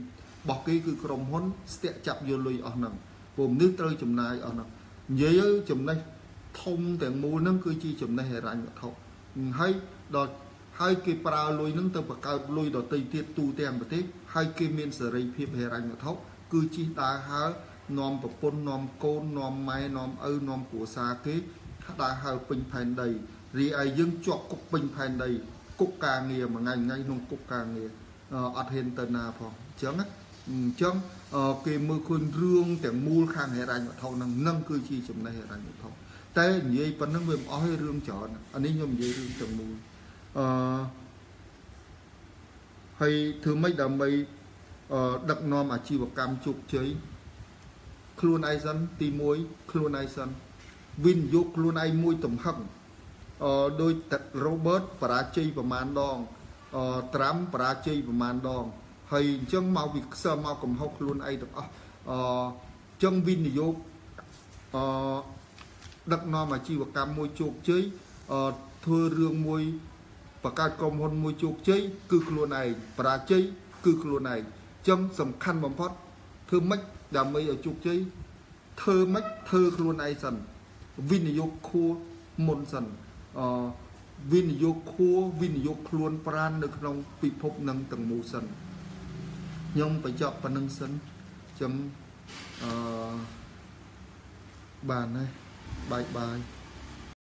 របស់គេគឺក្រុមហ៊ុនស្ទាក់ចាប់យកលុយអស់ហ្នឹងព្រោះមនុស្សត្រូវចំណាយអស់ហ្នឹងនិយាយទៅចំណេះធំទាំងមូលហ្នឹងគឺជាចំណេះហិរញ្ញវត្ថុហើយដល់ហើយគេប្រើលុយហ្នឹងទៅបង្កើតលុយដទៃទៀតទូទាំងប្រទេសហើយគេមានសេរីភាពហិរញ្ញវត្ថុគឺជិះដើរហើរនាំប្រពន្ធនាំកូននាំម៉ែនាំឪនាំគ្រួសារគេដើរហើរពេញផែនដីរីឯយើងជាប់គុកពេញផែនដីគុកការងារមួយថ្ងៃថ្ងៃក្នុងគុកការងារអត់ហ៊ានទៅណាផងអញ្ចឹងណា អញ្ចឹងគេមើលឃើញរឿងទាំងមូលខាងហិរញ្ញវត្ថុហ្នឹងនឹងគឺជាចំណេះហិរញ្ញវត្ថុតែនិយាយប៉ុណ្្នឹងវាមិនអស់ទេរឿងច្រើនអានេះខ្ញុំនិយាយរឿងទាំងមូលអឺហើយធ្វើម៉េចដើម្បីអឺដឹកនាំអាជីវកម្មជោគជ័យខ្លួនឯងសិនទី1ខ្លួនឯងសិនវិនិយោគខ្លួនឯងមួយទំហឹងអឺដោយ Robert បរាជ័យប្រមាណដងអឺត្រាំបរាជ័យប្រមាណដង ហើយអញ្ចឹងមកវិខ្សឹមមកកំហុសខ្លួនឯងទាំងអស់អឺអញ្ចឹងវិនិយោគអឺដឹកនាំអាជីវកម្មមួយជោគជ័យអឺធ្វើរឿងមួយបង្កើតក្រុមហ៊ុនមួយជោគជ័យគឺខ្លួនឯងបរាជ័យគឺខ្លួនឯងអញ្ចឹងសំខាន់បំផុតធ្វើម៉េចដើម្បីឲ្យជោគជ័យធ្វើម៉េចធ្វើខ្លួនឯងសិនវិនិយោគខួរមុនសិនអឺវិនិយោគខួរវិនិយោគខ្លួនប្រាននៅក្នុងពិភពនឹងទាំងមូលសិន ខ្ញុំបញ្ចប់ប៉ុណ្្នឹងសិនចឹងអឺបានហើយបាយបាយ